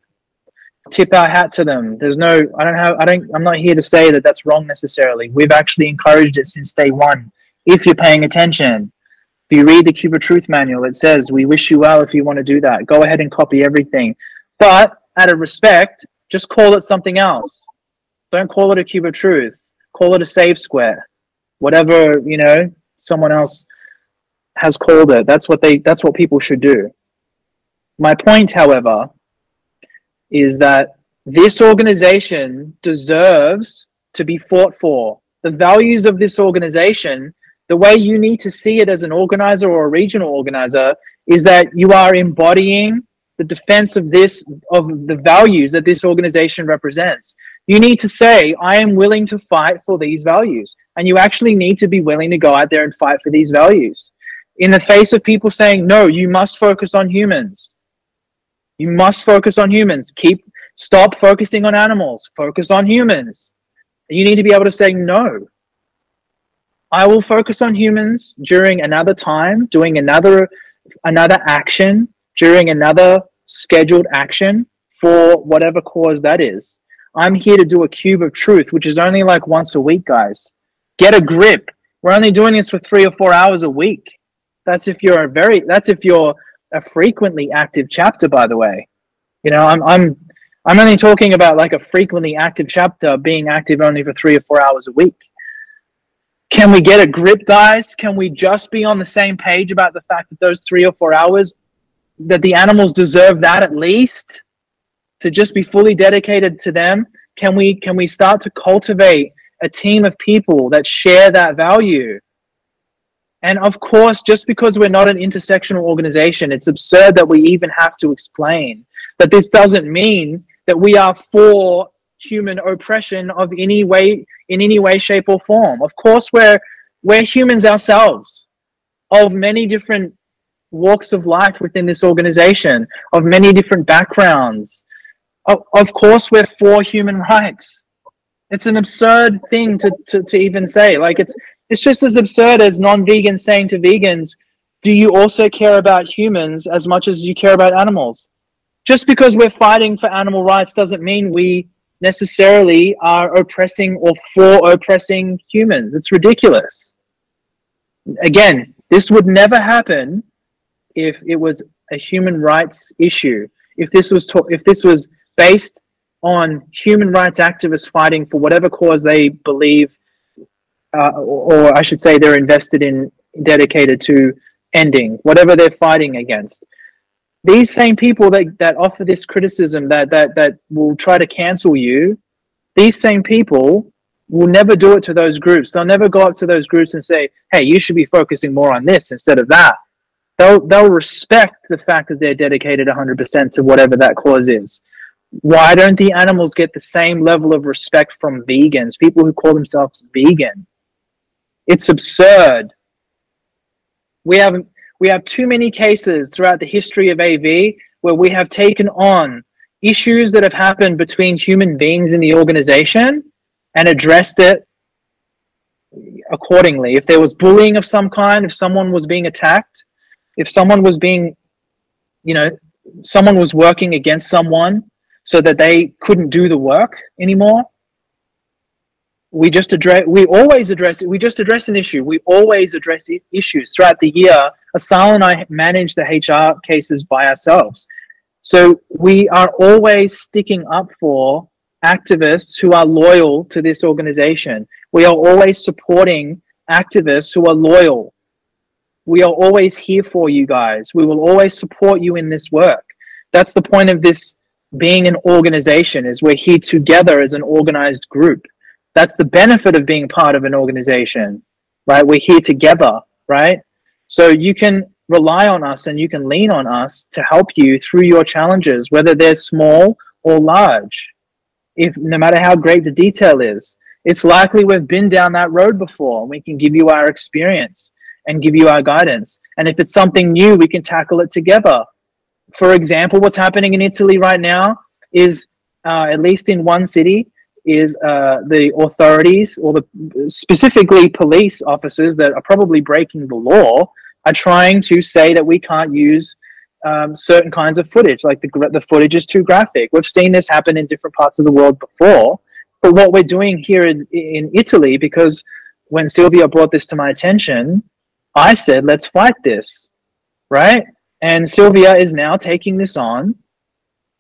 tip our hat to them. There's no, I don't have, I don't, I'm not here to say that that's wrong necessarily. We've actually encouraged it since day one. If you're paying attention, if you read the Cube of Truth manual, it says, we wish you well if you want to do that. Go ahead and copy everything. But out of respect, just call it something else. Don't call it a Cube of Truth. Call it a save square. Whatever, you know, someone else has called it. That's what they, that's what people should do My point, however, is that this organization deserves to be fought for. The values of this organization, the way you need to see it as an organizer or a regional organizer, is that you are embodying the defense of this of the values that this organization represents. You need to say i am willing to fight for these values and you actually need to be willing to go out there and fight for these values. In the face of people saying no you must focus on humans. You must focus on humans. Keep stop focusing on animals. Focus on humans. You need to be able to say no i will focus on humans during another time doing another another action during another scheduled action for whatever cause that is. I'm here to do a cube of truth, which is only like once a week, guys. Get a grip. We're only doing this for three or four hours a week. That's if you're a very that's if you're a frequently active chapter, by the way. You know, I'm I'm I'm only talking about like a frequently active chapter being active only for three or four hours a week. Can we get a grip, guys? Can we just be on the same page about the fact that those three or four hours that the animals deserve that at least to just be fully dedicated to them can we can we start to cultivate a team of people that share that value and of course just because we're not an intersectional organization it's absurd that we even have to explain that this doesn't mean that we are for human oppression of any way in any way shape or form of course we're we're humans ourselves of many different walks of life within this organization, of many different backgrounds. Of, of course, we're for human rights. It's an absurd thing to, to, to even say. Like, it's, it's just as absurd as non vegans saying to vegans, Do you also care about humans as much as you care about animals? Just because we're fighting for animal rights doesn't mean we necessarily are oppressing or for oppressing humans. It's ridiculous. Again, this would never happen if it was a human rights issue, if this was to- if this was based on human rights activists fighting for whatever cause they believe, uh, or, or I should say, they're invested in, dedicated to ending whatever they're fighting against. These same people that, that offer this criticism that, that that will try to cancel you, these same people will never do it to those groups. They'll never go up to those groups and say, "Hey, you should be focusing more on this instead of that." they'll they'll respect the fact that they're dedicated 100% to whatever that cause is why don't the animals get the same level of respect from vegans people who call themselves vegan it's absurd we have we have too many cases throughout the history of av where we have taken on issues that have happened between human beings in the organization and addressed it accordingly. If there was bullying of some kind if someone was being attacked if someone was being, you know, someone was working against someone so that they couldn't do the work anymore, we just address we always address it. We just address an issue. We always address issues throughout the year asal and i manage the hr cases by ourselves so we are always sticking up for activists who are loyal to this organization we are always supporting activists who are loyal we are always here for you guys. We will always support you in this work. That's the point of this being an organization is we're here together as an organized group. That's the benefit of being part of an organization, right? We're here together, right? So you can rely on us and you can lean on us to help you through your challenges, whether they're small or large. If no matter how great the detail is, it's likely we've been down that road before. We can give you our experience and give you our guidance. And if it's something new, we can tackle it together. For example, what's happening in Italy right now is, uh, at least in one city, is uh, the authorities or the specifically police officers that are probably breaking the law are trying to say that we can't use um, certain kinds of footage, like the the footage is too graphic. We've seen this happen in different parts of the world before, but what we're doing here in, in Italy, because when Sylvia brought this to my attention, I said, let's fight this, right? And Sylvia is now taking this on.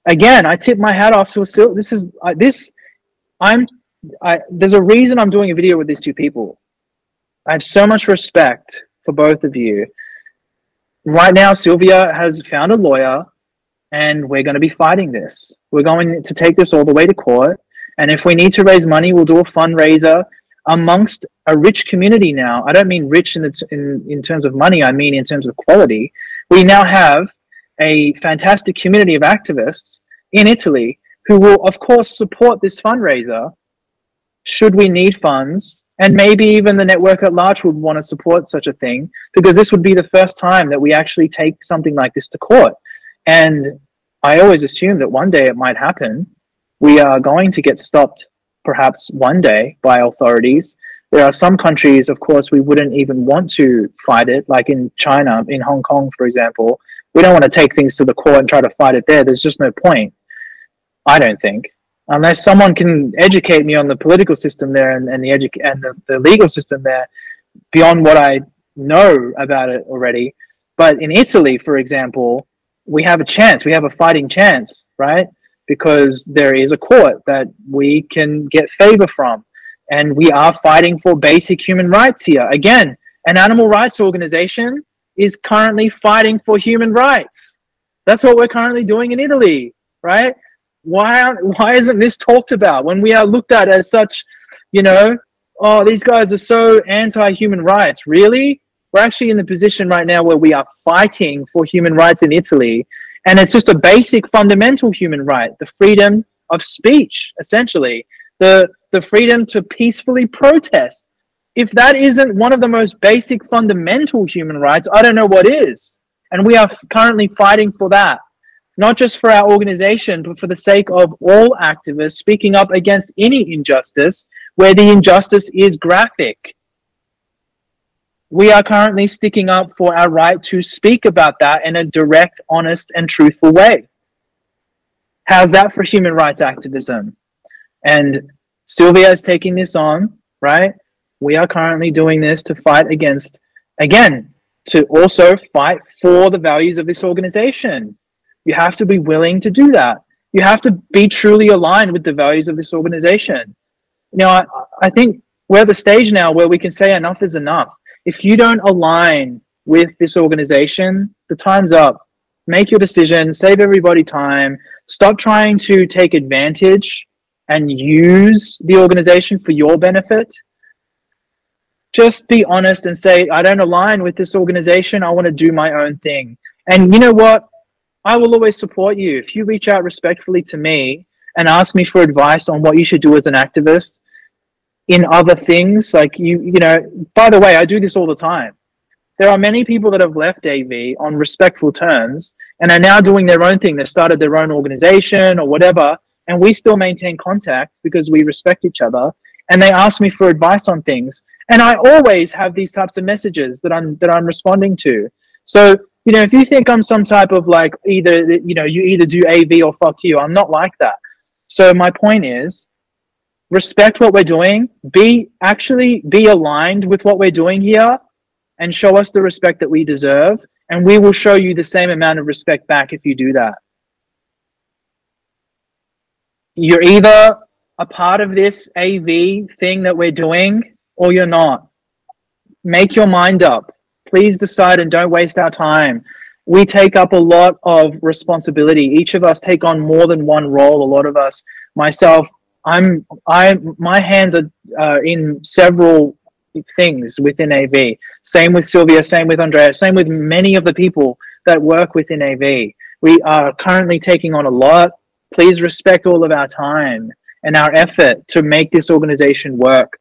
Again, I tip my hat off to a Sil- this is uh, this I'm I there's a reason I'm doing a video with these two people. I have so much respect for both of you. Right now, Sylvia has found a lawyer and we're going to be fighting this. We're going to take this all the way to court. And if we need to raise money, we'll do a fundraiser amongst a rich community now. I don't mean rich in, the, in, in terms of money, I mean in terms of quality. We now have a fantastic community of activists in Italy who will, of course, support this fundraiser should we need funds. And maybe even the network at large would want to support such a thing because this would be the first time that we actually take something like this to court. And I always assume that one day it might happen. We are going to get stopped perhaps one day by authorities. There are some countries, of course, we wouldn't even want to fight it, like in China, in Hong Kong, for example. We don't want to take things to the court and try to fight it there. There's just no point. I don't think. Unless someone can educate me on the political system there and, and the edu- and the, the legal system there beyond what I know about it already. But in Italy, for example, we have a chance. We have a fighting chance, right? Because there is a court that we can get favor from. And we are fighting for basic human rights here. Again, an animal rights organization is currently fighting for human rights. That's what we're currently doing in Italy, right? Why why isn't this talked about when we are looked at as such, you know, oh, these guys are so anti-human rights. Really? We're actually in the position right now where we are fighting for human rights in Italy. And it's just a basic fundamental human right, the freedom of speech, essentially, the, the freedom to peacefully protest. If that isn't one of the most basic fundamental human rights, I don't know what is. And we are currently fighting for that, not just for our organization, but for the sake of all activists speaking up against any injustice where the injustice is graphic we are currently sticking up for our right to speak about that in a direct, honest, and truthful way. How's that for human rights activism? And Sylvia is taking this on, right? We are currently doing this to fight against, again, to also fight for the values of this organization. You have to be willing to do that. You have to be truly aligned with the values of this organization. You know, I, I think we're at the stage now where we can say enough is enough if you don't align with this organization, the time's up. Make your decision, save everybody time, stop trying to take advantage and use the organization for your benefit. Just be honest and say, I don't align with this organization. I want to do my own thing. And you know what? I will always support you. If you reach out respectfully to me and ask me for advice on what you should do as an activist, in other things. Like you, you know, by the way, I do this all the time. There are many people that have left AV on respectful terms and are now doing their own thing. They've started their own organization or whatever, and we still maintain contact because we respect each other. And they ask me for advice on things, and I always have these types of messages that I'm that I'm responding to. So you know, if you think I'm some type of like either you know you either do AV or fuck you, I'm not like that. So my point is, respect what we're doing, be actually be aligned with what we're doing here and show us the respect that we deserve. And we will show you the same amount of respect back if you do that. You're either a part of this AV thing that we're doing or you're not. Make your mind up. Please decide and don't waste our time. We take up a lot of responsibility. Each of us take on more than one role. A lot of us, myself, I'm I my hands are uh, in several things within AV. Same with Sylvia, same with Andrea, same with many of the people that work within AV. We are currently taking on a lot. Please respect all of our time and our effort to make this organization work.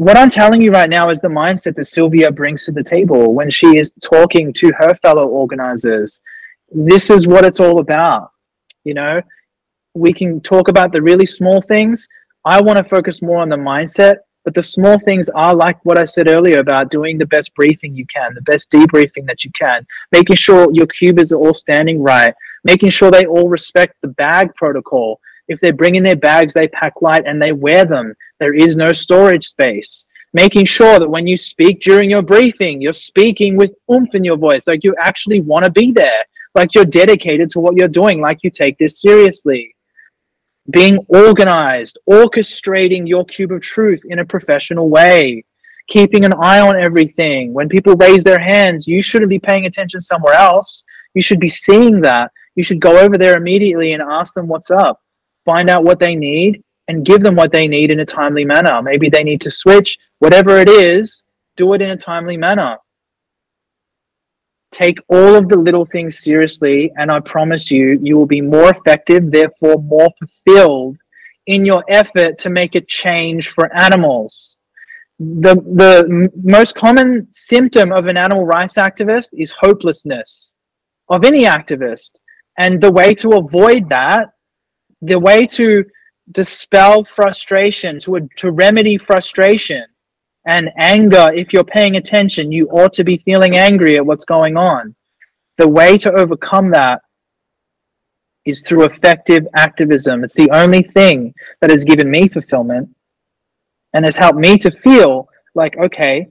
What I'm telling you right now is the mindset that Sylvia brings to the table when she is talking to her fellow organizers. This is what it's all about. You know, we can talk about the really small things. I want to focus more on the mindset, but the small things are like what I said earlier about doing the best briefing you can, the best debriefing that you can, making sure your cubers are all standing right, making sure they all respect the bag protocol. If they're bringing their bags, they pack light and they wear them. There is no storage space. Making sure that when you speak during your briefing, you're speaking with oomph in your voice, like you actually want to be there, like you're dedicated to what you're doing, like you take this seriously being organized, orchestrating your cube of truth in a professional way, keeping an eye on everything. When people raise their hands, you shouldn't be paying attention somewhere else. You should be seeing that. You should go over there immediately and ask them what's up. Find out what they need and give them what they need in a timely manner. Maybe they need to switch, whatever it is, do it in a timely manner. Take all of the little things seriously, and I promise you, you will be more effective, therefore more fulfilled in your effort to make a change for animals. The, the most common symptom of an animal rights activist is hopelessness of any activist. And the way to avoid that, the way to dispel frustration, to, to remedy frustration and anger, if you're paying attention, you ought to be feeling angry at what's going on. The way to overcome that is through effective activism. It's the only thing that has given me fulfillment and has helped me to feel like, okay,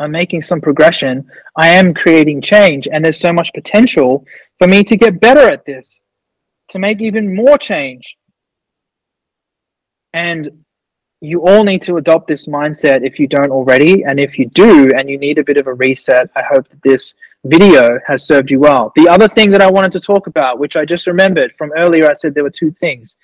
I'm making some progression. I am creating change, and there's so much potential for me to get better at this, to make even more change. And you all need to adopt this mindset if you don't already. And if you do, and you need a bit of a reset, I hope that this video has served you well. The other thing that I wanted to talk about, which I just remembered from earlier, I said there were two things.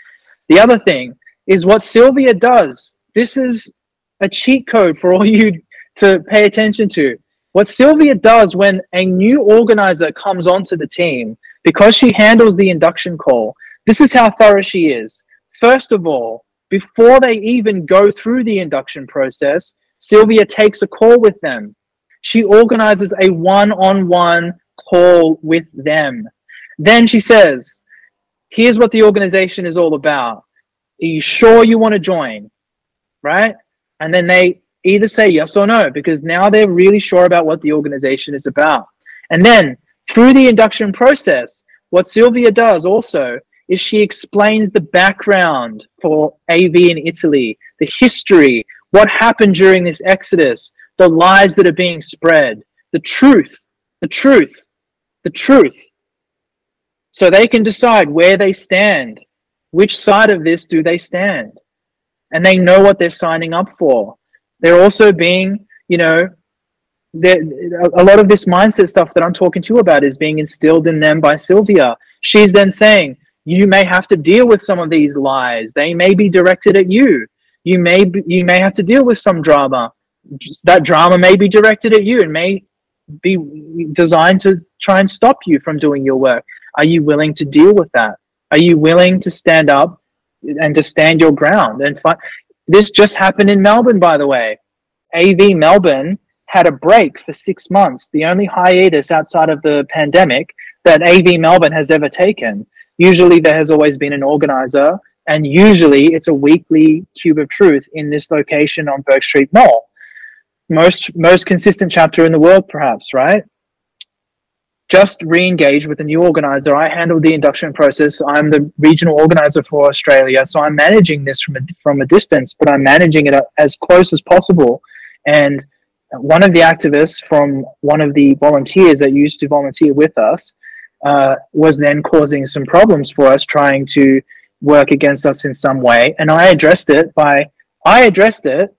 The other thing is what Sylvia does. This is a cheat code for all you to pay attention to. What Sylvia does when a new organizer comes onto the team, because she handles the induction call, this is how thorough she is. First of all, before they even go through the induction process, Sylvia takes a call with them. She organizes a one on one call with them. Then she says, Here's what the organization is all about. Are you sure you want to join? Right? And then they either say yes or no because now they're really sure about what the organization is about. And then through the induction process, what Sylvia does also is she explains the background for AV in Italy, the history, what happened during this exodus, the lies that are being spread, the truth, the truth, the truth. So they can decide where they stand, which side of this do they stand, and they know what they're signing up for. They're also being, you know, a lot of this mindset stuff that I'm talking to you about is being instilled in them by Sylvia. She's then saying, you may have to deal with some of these lies. They may be directed at you. You may be, you may have to deal with some drama. Just that drama may be directed at you and may be designed to try and stop you from doing your work. Are you willing to deal with that? Are you willing to stand up and to stand your ground and fight? This just happened in Melbourne, by the way. AV Melbourne had a break for six months, the only hiatus outside of the pandemic that AV Melbourne has ever taken. Usually, there has always been an organizer, and usually, it's a weekly Cube of Truth in this location on Bourke Street Mall. Most most consistent chapter in the world, perhaps, right? just re-engage with a new organizer. I handle the induction process. I'm the regional organizer for Australia, so I'm managing this from a, from a distance, but I'm managing it as close as possible. And one of the activists from one of the volunteers that used to volunteer with us uh, was then causing some problems for us, trying to work against us in some way. And I addressed it by I addressed it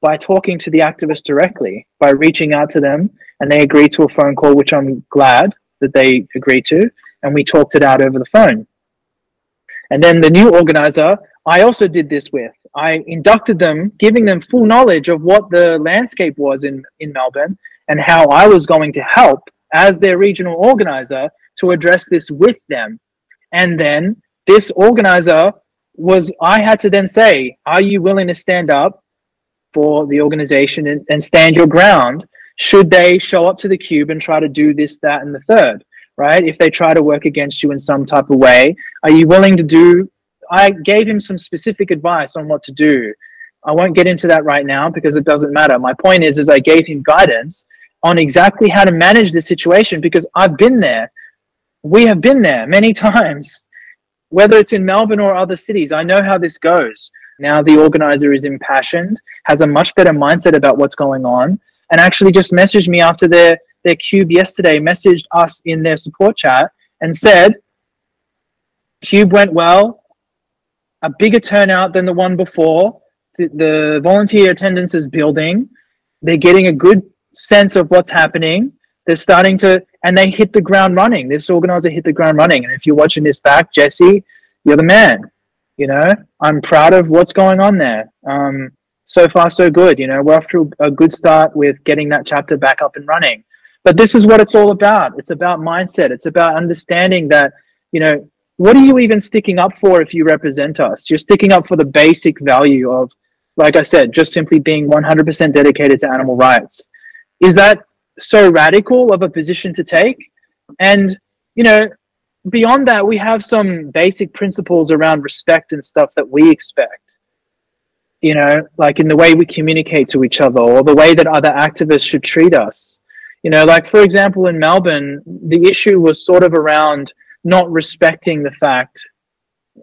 by talking to the activists directly, by reaching out to them and they agreed to a phone call, which I'm glad that they agreed to, and we talked it out over the phone. And then the new organizer, I also did this with. I inducted them, giving them full knowledge of what the landscape was in, in Melbourne and how I was going to help as their regional organizer to address this with them. And then this organizer was, I had to then say, Are you willing to stand up for the organization and, and stand your ground should they show up to the cube and try to do this, that, and the third, right? If they try to work against you in some type of way, are you willing to do? I gave him some specific advice on what to do. I won't get into that right now because it doesn't matter. My point is, is I gave him guidance on exactly how to manage the situation because I've been there. We have been there many times, whether it's in Melbourne or other cities. I know how this goes. Now the organizer is impassioned, has a much better mindset about what's going on, and actually just messaged me after their their cube yesterday, messaged us in their support chat and said, Cube went well, a bigger turnout than the one before. The, the volunteer attendance is building. They're getting a good sense of what's happening. They're starting to, and they hit the ground running. This organizer hit the ground running. And if you're watching this back, Jesse, you're the man. You know, I'm proud of what's going on there. Um, so far, so good. You know, we're off to a good start with getting that chapter back up and running. But this is what it's all about. It's about mindset. It's about understanding that, you know, what are you even sticking up for if you represent us? You're sticking up for the basic value of, like I said, just simply being 100% dedicated to animal rights. Is that so radical of a position to take? And, you know, beyond that, we have some basic principles around respect and stuff that we expect. You know, like in the way we communicate to each other or the way that other activists should treat us. You know, like for example, in Melbourne, the issue was sort of around not respecting the fact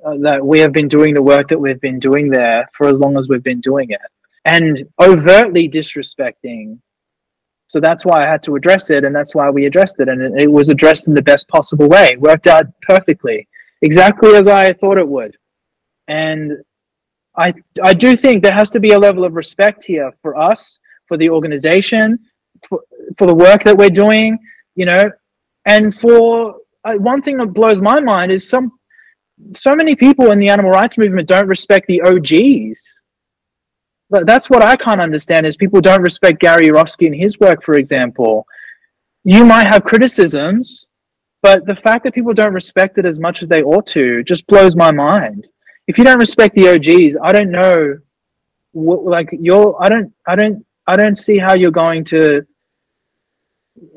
uh, that we have been doing the work that we've been doing there for as long as we've been doing it and overtly disrespecting so that's why I had to address it, and that's why we addressed it, and it, was addressed in the best possible way. It worked out perfectly, exactly as I thought it would. And I I do think there has to be a level of respect here for us, for the organization, for for the work that we're doing, you know, and for uh, one thing that blows my mind is some so many people in the animal rights movement don't respect the OGs that's what I can't understand is people don't respect Gary Yourofsky and his work, for example. You might have criticisms, but the fact that people don't respect it as much as they ought to just blows my mind. If you don't respect the OGs, I don't know what, like you're I don't I don't I don't see how you're going to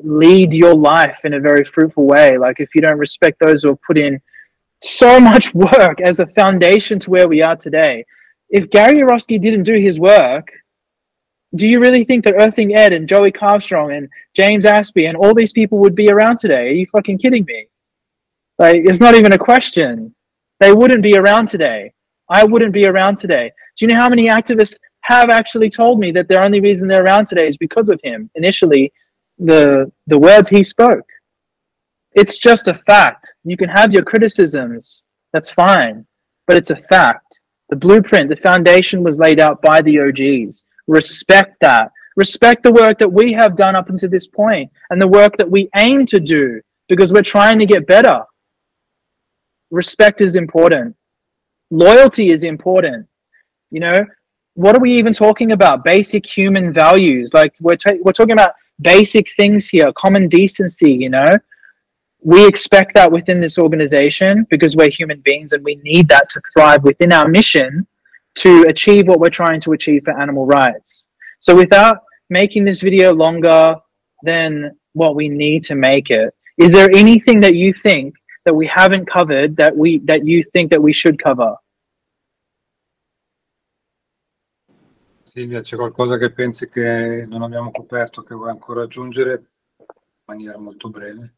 lead your life in a very fruitful way. Like if you don't respect those who have put in so much work as a foundation to where we are today if Gary Yourofsky didn't do his work, do you really think that Earthling Ed and Joey Carbstrong and James Aspey and all these people would be around today? Are you fucking kidding me? Like, it's not even a question. They wouldn't be around today. I wouldn't be around today. Do you know how many activists have actually told me that the only reason they're around today is because of him? Initially, the the words he spoke. It's just a fact. You can have your criticisms. That's fine, but it's a fact. The blueprint, the foundation was laid out by the OGs. Respect that. Respect the work that we have done up until this point and the work that we aim to do because we're trying to get better. Respect is important. Loyalty is important. You know, what are we even talking about? Basic human values. Like we're, ta- we're talking about basic things here, common decency, you know? We expect that within this organization because we're human beings and we need that to thrive within our mission to achieve what we're trying to achieve for animal rights. So without making this video longer than what we need to make it, is there anything that you think that we haven't covered that we that you think that we should cover? Silvia, c'è qualcosa che pensi che non abbiamo coperto che vuoi ancora aggiungere in maniera molto breve?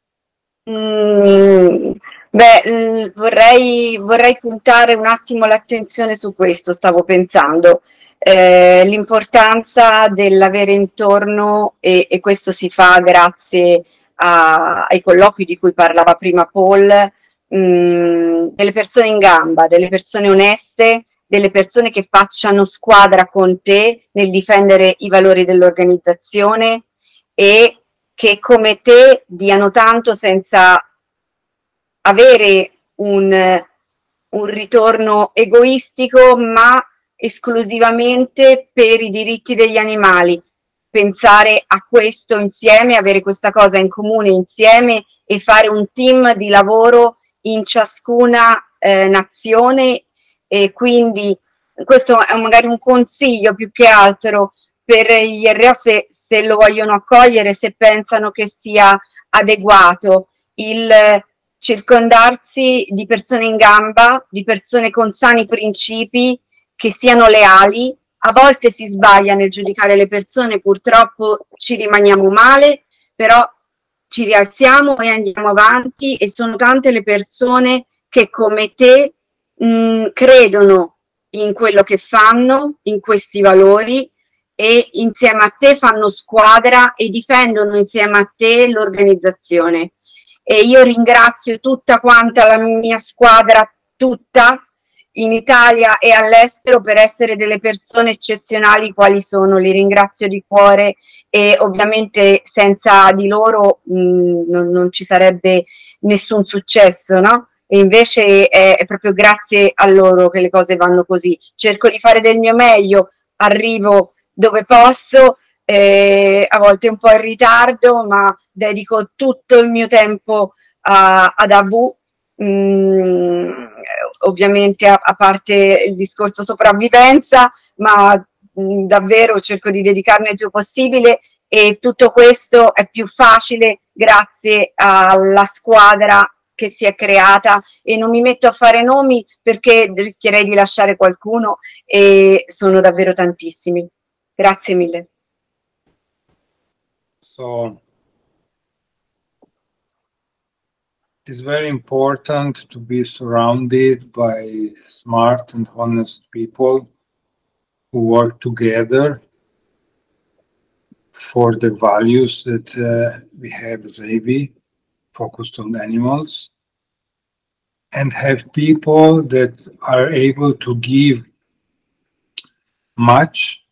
Mm, beh, mm, vorrei, vorrei puntare un attimo l'attenzione su questo, stavo pensando. Eh, l'importanza dell'avere intorno, e, e, questo si fa grazie a, ai colloqui di cui parlava prima Paul, mh, mm, delle persone in gamba, delle persone oneste, delle persone che facciano squadra con te nel difendere i valori dell'organizzazione e che come te diano tanto senza avere un, un ritorno egoistico, ma esclusivamente per i diritti degli animali. Pensare a questo insieme, avere questa cosa in comune insieme e fare un team di lavoro in ciascuna eh, nazione e quindi questo è magari un consiglio più che altro per gli RO se, se lo vogliono accogliere, se pensano che sia adeguato, il circondarsi di persone in gamba, di persone con sani principi, che siano leali. A volte si sbaglia nel giudicare le persone, purtroppo ci rimaniamo male, però ci rialziamo e andiamo avanti e sono tante le persone che come te mh, credono in quello che fanno, in questi valori e insieme a te fanno squadra e difendono insieme a te l'organizzazione. E io ringrazio tutta quanta la mia squadra, tutta, in Italia e all'estero per essere delle persone eccezionali quali sono. Li ringrazio di cuore e ovviamente senza di loro mh, non, non, ci sarebbe nessun successo, no? E invece è, è proprio grazie a loro che le cose vanno così. Cerco di fare del mio meglio, arrivo dove posso, eh, a volte un po' in ritardo, ma dedico tutto il mio tempo a, ad AV. Mm, ovviamente a, a, parte il discorso sopravvivenza, ma mh, mm, davvero cerco di dedicarne il più possibile e tutto questo è più facile grazie alla squadra che si è creata e non mi metto a fare nomi perché rischierei di lasciare qualcuno e sono davvero tantissimi. Grazie mille. So it's very important to be surrounded by smart and honest people who work together for the values that uh, we have as AV, focused on animals, and have people that are able to give much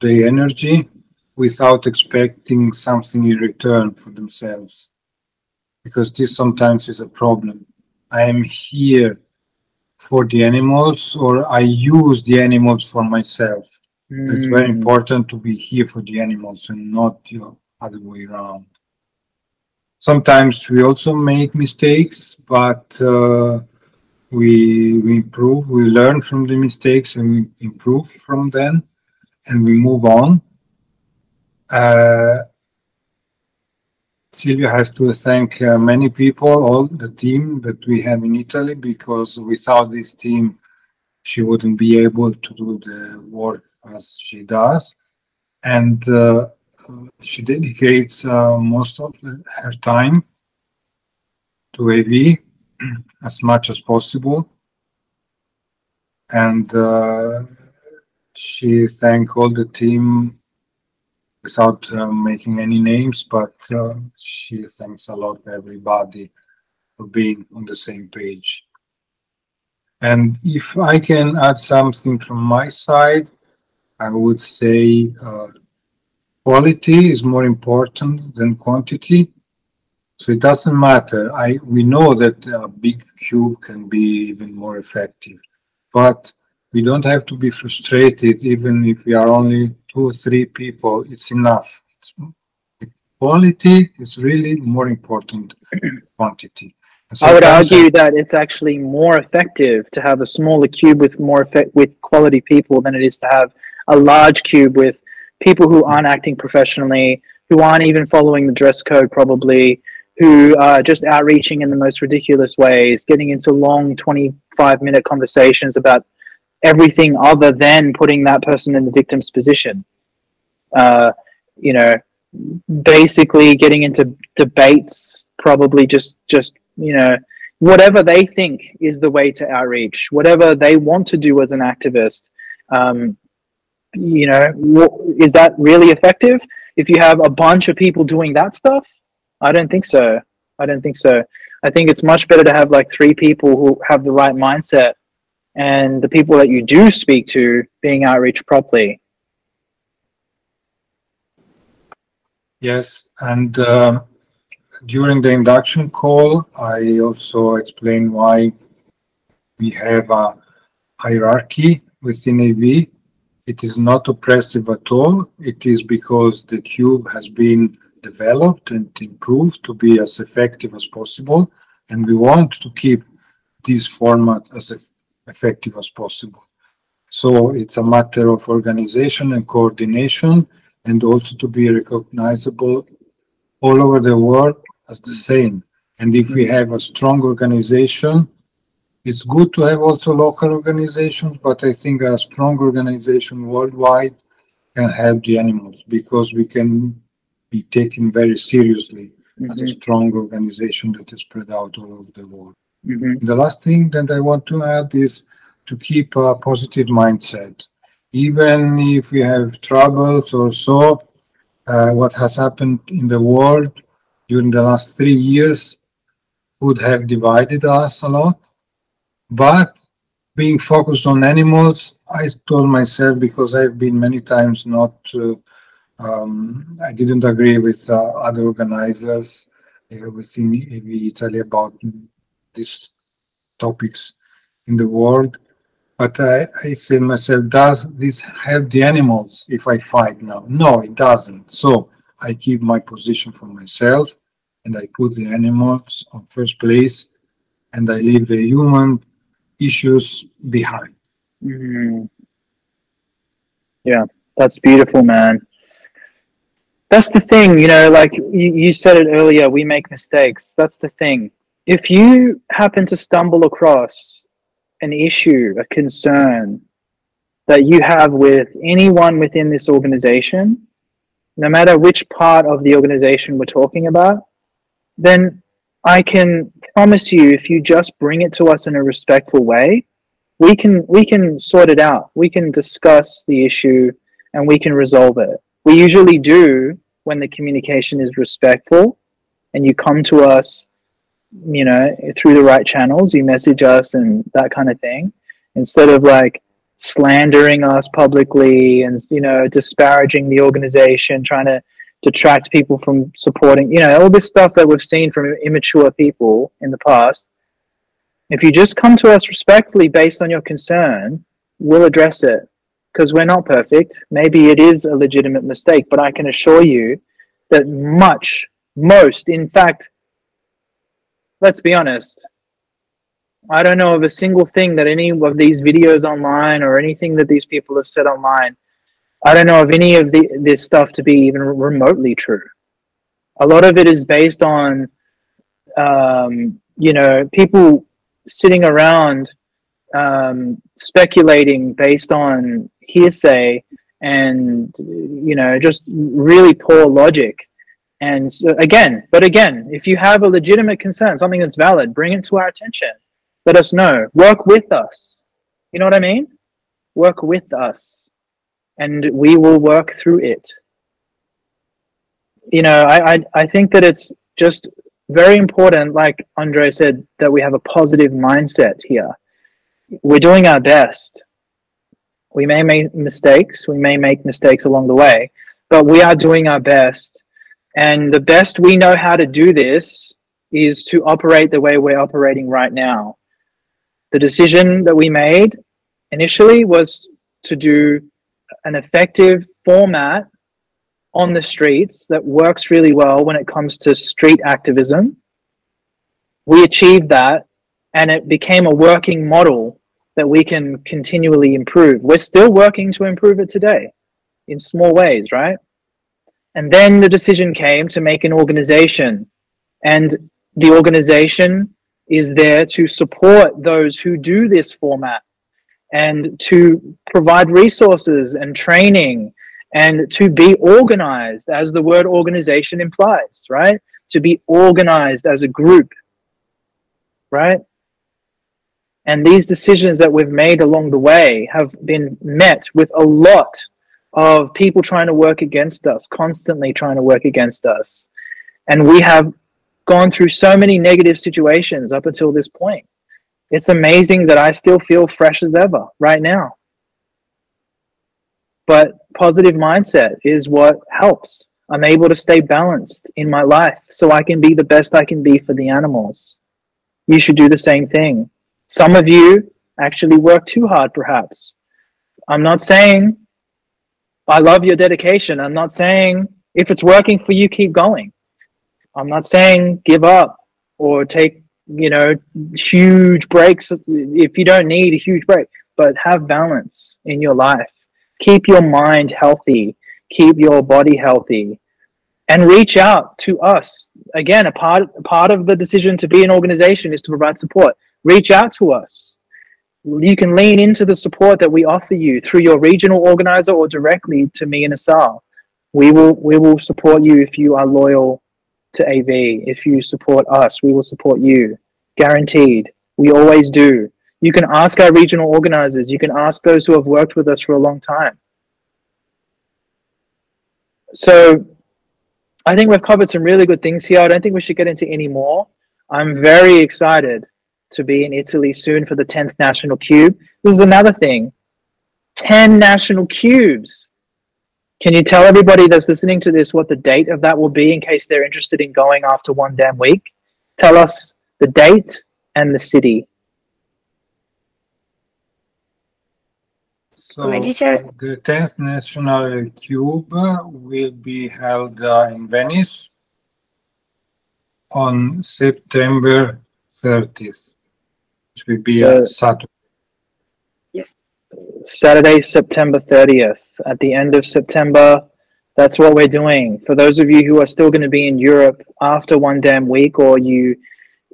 the energy without expecting something in return for themselves. Because this sometimes is a problem. I am here for the animals or I use the animals for myself. Mm. It's very hmm. important to be here for the animals and not the other way around. Sometimes we also make mistakes, but uh, we, we improve, we learn from the mistakes and we improve from them and we move on. Uh, Silvia has to thank uh, many people, all the team that we have in Italy, because without this team, she wouldn't be able to do the work as she does. And uh, she dedicates uh, most of her time to AV as much as possible. And uh, she thanked all the team without uh, making any names, but uh, she thanks a lot everybody for being on the same page. And if I can add something from my side, I would say uh, quality is more important than quantity. So it doesn't matter. I we know that a big cube can be even more effective, but we don't have to be frustrated even if we are only two or three people. It's enough. Quality is really more important than quantity. I would argue that it's actually more effective to have a smaller cube with more effect with quality people than it is to have a large cube with people who aren't acting professionally, who aren't even following the dress code probably, who are just outreaching in the most ridiculous ways, getting into long 25 minute conversations about everything other than putting that person in the victim's position. Uh, you know, basically getting into debates, probably just, just, you know, whatever they think is the way to outreach, whatever they want to do as an activist. Um, you know, is that really effective? If you have a bunch of people doing that stuff, I don't think so. I don't think so. I think it's much better to have like three people who have the right mindset and the people that you do speak to being outreach properly. Yes, and uh, during the induction call, I also explained why we have a hierarchy within AV it is not oppressive at all. It is because the cube has been developed and improved to be as effective as possible. And we want to keep this format as effective as possible. So it's a matter of organization and coordination and also to be recognizable all over the world as the same. And if we have a strong organization, it's good to have also local organizations, but I think a strong organization worldwide can help the animals because we can be taken very seriously mm-hmm. as a mm-hmm. strong organization that is spread out all over the world. Mm-hmm. The last thing that I want to add is to keep a positive mindset. Even if we have troubles or so, uh, what has happened in the world during the last three years would have divided us a lot but being focused on animals, I told myself because I've been many times not, uh, um, I didn't agree with uh, other organizers uh, within Italy about these topics in the world. But I, I said myself, does this help the animals if I fight now? No, it doesn't. So I keep my position for myself and I put the animals on first place and I leave the human issues behind. Mm-hmm. Yeah, that's beautiful, man. That's the thing, you know, like you, you said it earlier, we make mistakes. That's the thing. If you happen to stumble across an issue, a concern that you have with anyone within this organization, no matter which part of the organization we're talking about, then I can promise you if you just bring it to us in a respectful way, we can we can sort it out. We can discuss the issue and we can resolve it. We usually do when the communication is respectful and you come to us you know, through the right channels, you message us and that kind of thing, instead of like slandering us publicly and you know disparaging the organization, trying to detract people from supporting, you know, all this stuff that we've seen from immature people in the past. If you just come to us respectfully based on your concern, we'll address it because we're not perfect. Maybe it is a legitimate mistake, but I can assure you that much, most, in fact, let's be honest. I don't know of a single thing that any of these videos online or anything that these people have said online. I don't know of any of the, this stuff to be even remotely true. A lot of it is based on, um, you know, people sitting around um, speculating based on hearsay and, you know, just really poor logic and so again, but again, if you have a legitimate concern, something that's valid, bring it to our attention. Let us know. Work with us. You know what I mean? Work with us, and we will work through it. You know, I I, I think that it's just very important, like Andre said, that we have a positive mindset here. We're doing our best. We may make mistakes. We may make mistakes along the way, but we are doing our best and the best we know how to do this is to operate the way we're operating right now. The decision that we made initially was to do an effective format on the streets that works really well when it comes to street activism. We achieved that and it became a working model that we can continually improve. We're still working to improve it today in small ways, right? And then the decision came to make an organization. And the organization is there to support those who do this format and to provide resources and training and to be organized, as the word organization implies, right? To be organized as a group, right? And these decisions that we've made along the way have been met with a lot of people trying to work against us, constantly trying to work against us. And we have gone through so many negative situations up until this point. It's amazing that I still feel fresh as ever right now. But positive mindset is what helps. I'm able to stay balanced in my life so I can be the best I can be for the animals. You should do the same thing. Some of you actually work too hard, perhaps. I'm not saying I love your dedication. I'm not saying if it's working for you, keep going. I'm not saying give up or take, you know, huge breaks if you don't need a huge break, but have balance in your life. Keep your mind healthy, keep your body healthy, and reach out to us. Again, a part, part of the decision to be an organization is to provide support. Reach out to us you can lean into the support that we offer you through your regional organizer or directly to me and Asal. We will we will support you if you are loyal to AV. If you support us, we will support you. Guaranteed. We always do. You can ask our regional organizers. You can ask those who have worked with us for a long time. So I think we've covered some really good things here. I don't think we should get into any more. I'm very excited to be in Italy soon for the 10th National Cube. This is another thing 10 national cubes. Can you tell everybody that's listening to this what the date of that will be in case they're interested in going after one dam week? Tell us the date and the city. So the 10th National Cube will be held uh, in Venice on September 30th, which will be so, Saturday. Yes. Saturday, September 30th. At the end of September, that's what we're doing. For those of you who are still going to be in Europe after One Dam Week, or you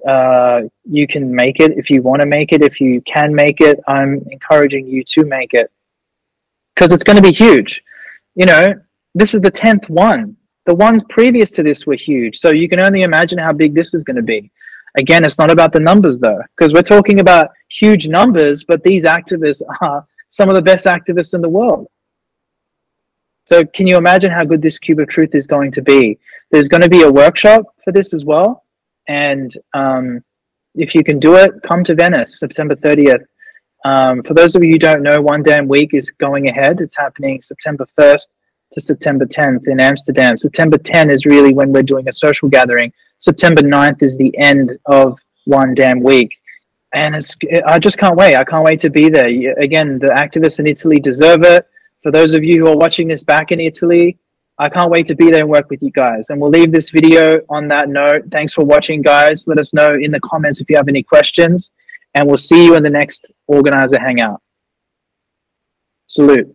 uh, you can make it if you want to make it. If you can make it, I'm encouraging you to make it because it's going to be huge. You know, this is the tenth one. The ones previous to this were huge, so you can only imagine how big this is going to be. Again, it's not about the numbers though, because we're talking about huge numbers, but these activists are some of the best activists in the world. So can you imagine how good this Cube of Truth is going to be? There's going to be a workshop for this as well. And um, if you can do it, come to Venice, September 30th. Um, for those of you who don't know, One Dam Week is going ahead. It's happening September 1st to September 10th in Amsterdam. September 10 is really when we're doing a social gathering. September 9th is the end of One Dam Week and it's I just can't wait. I can't wait to be there. Again, the activists in Italy deserve it. For those of you who are watching this back in Italy, I can't wait to be there and work with you guys. And we'll leave this video on that note. Thanks for watching, guys. Let us know in the comments if you have any questions, and we'll see you in the next organizer hangout. Salute.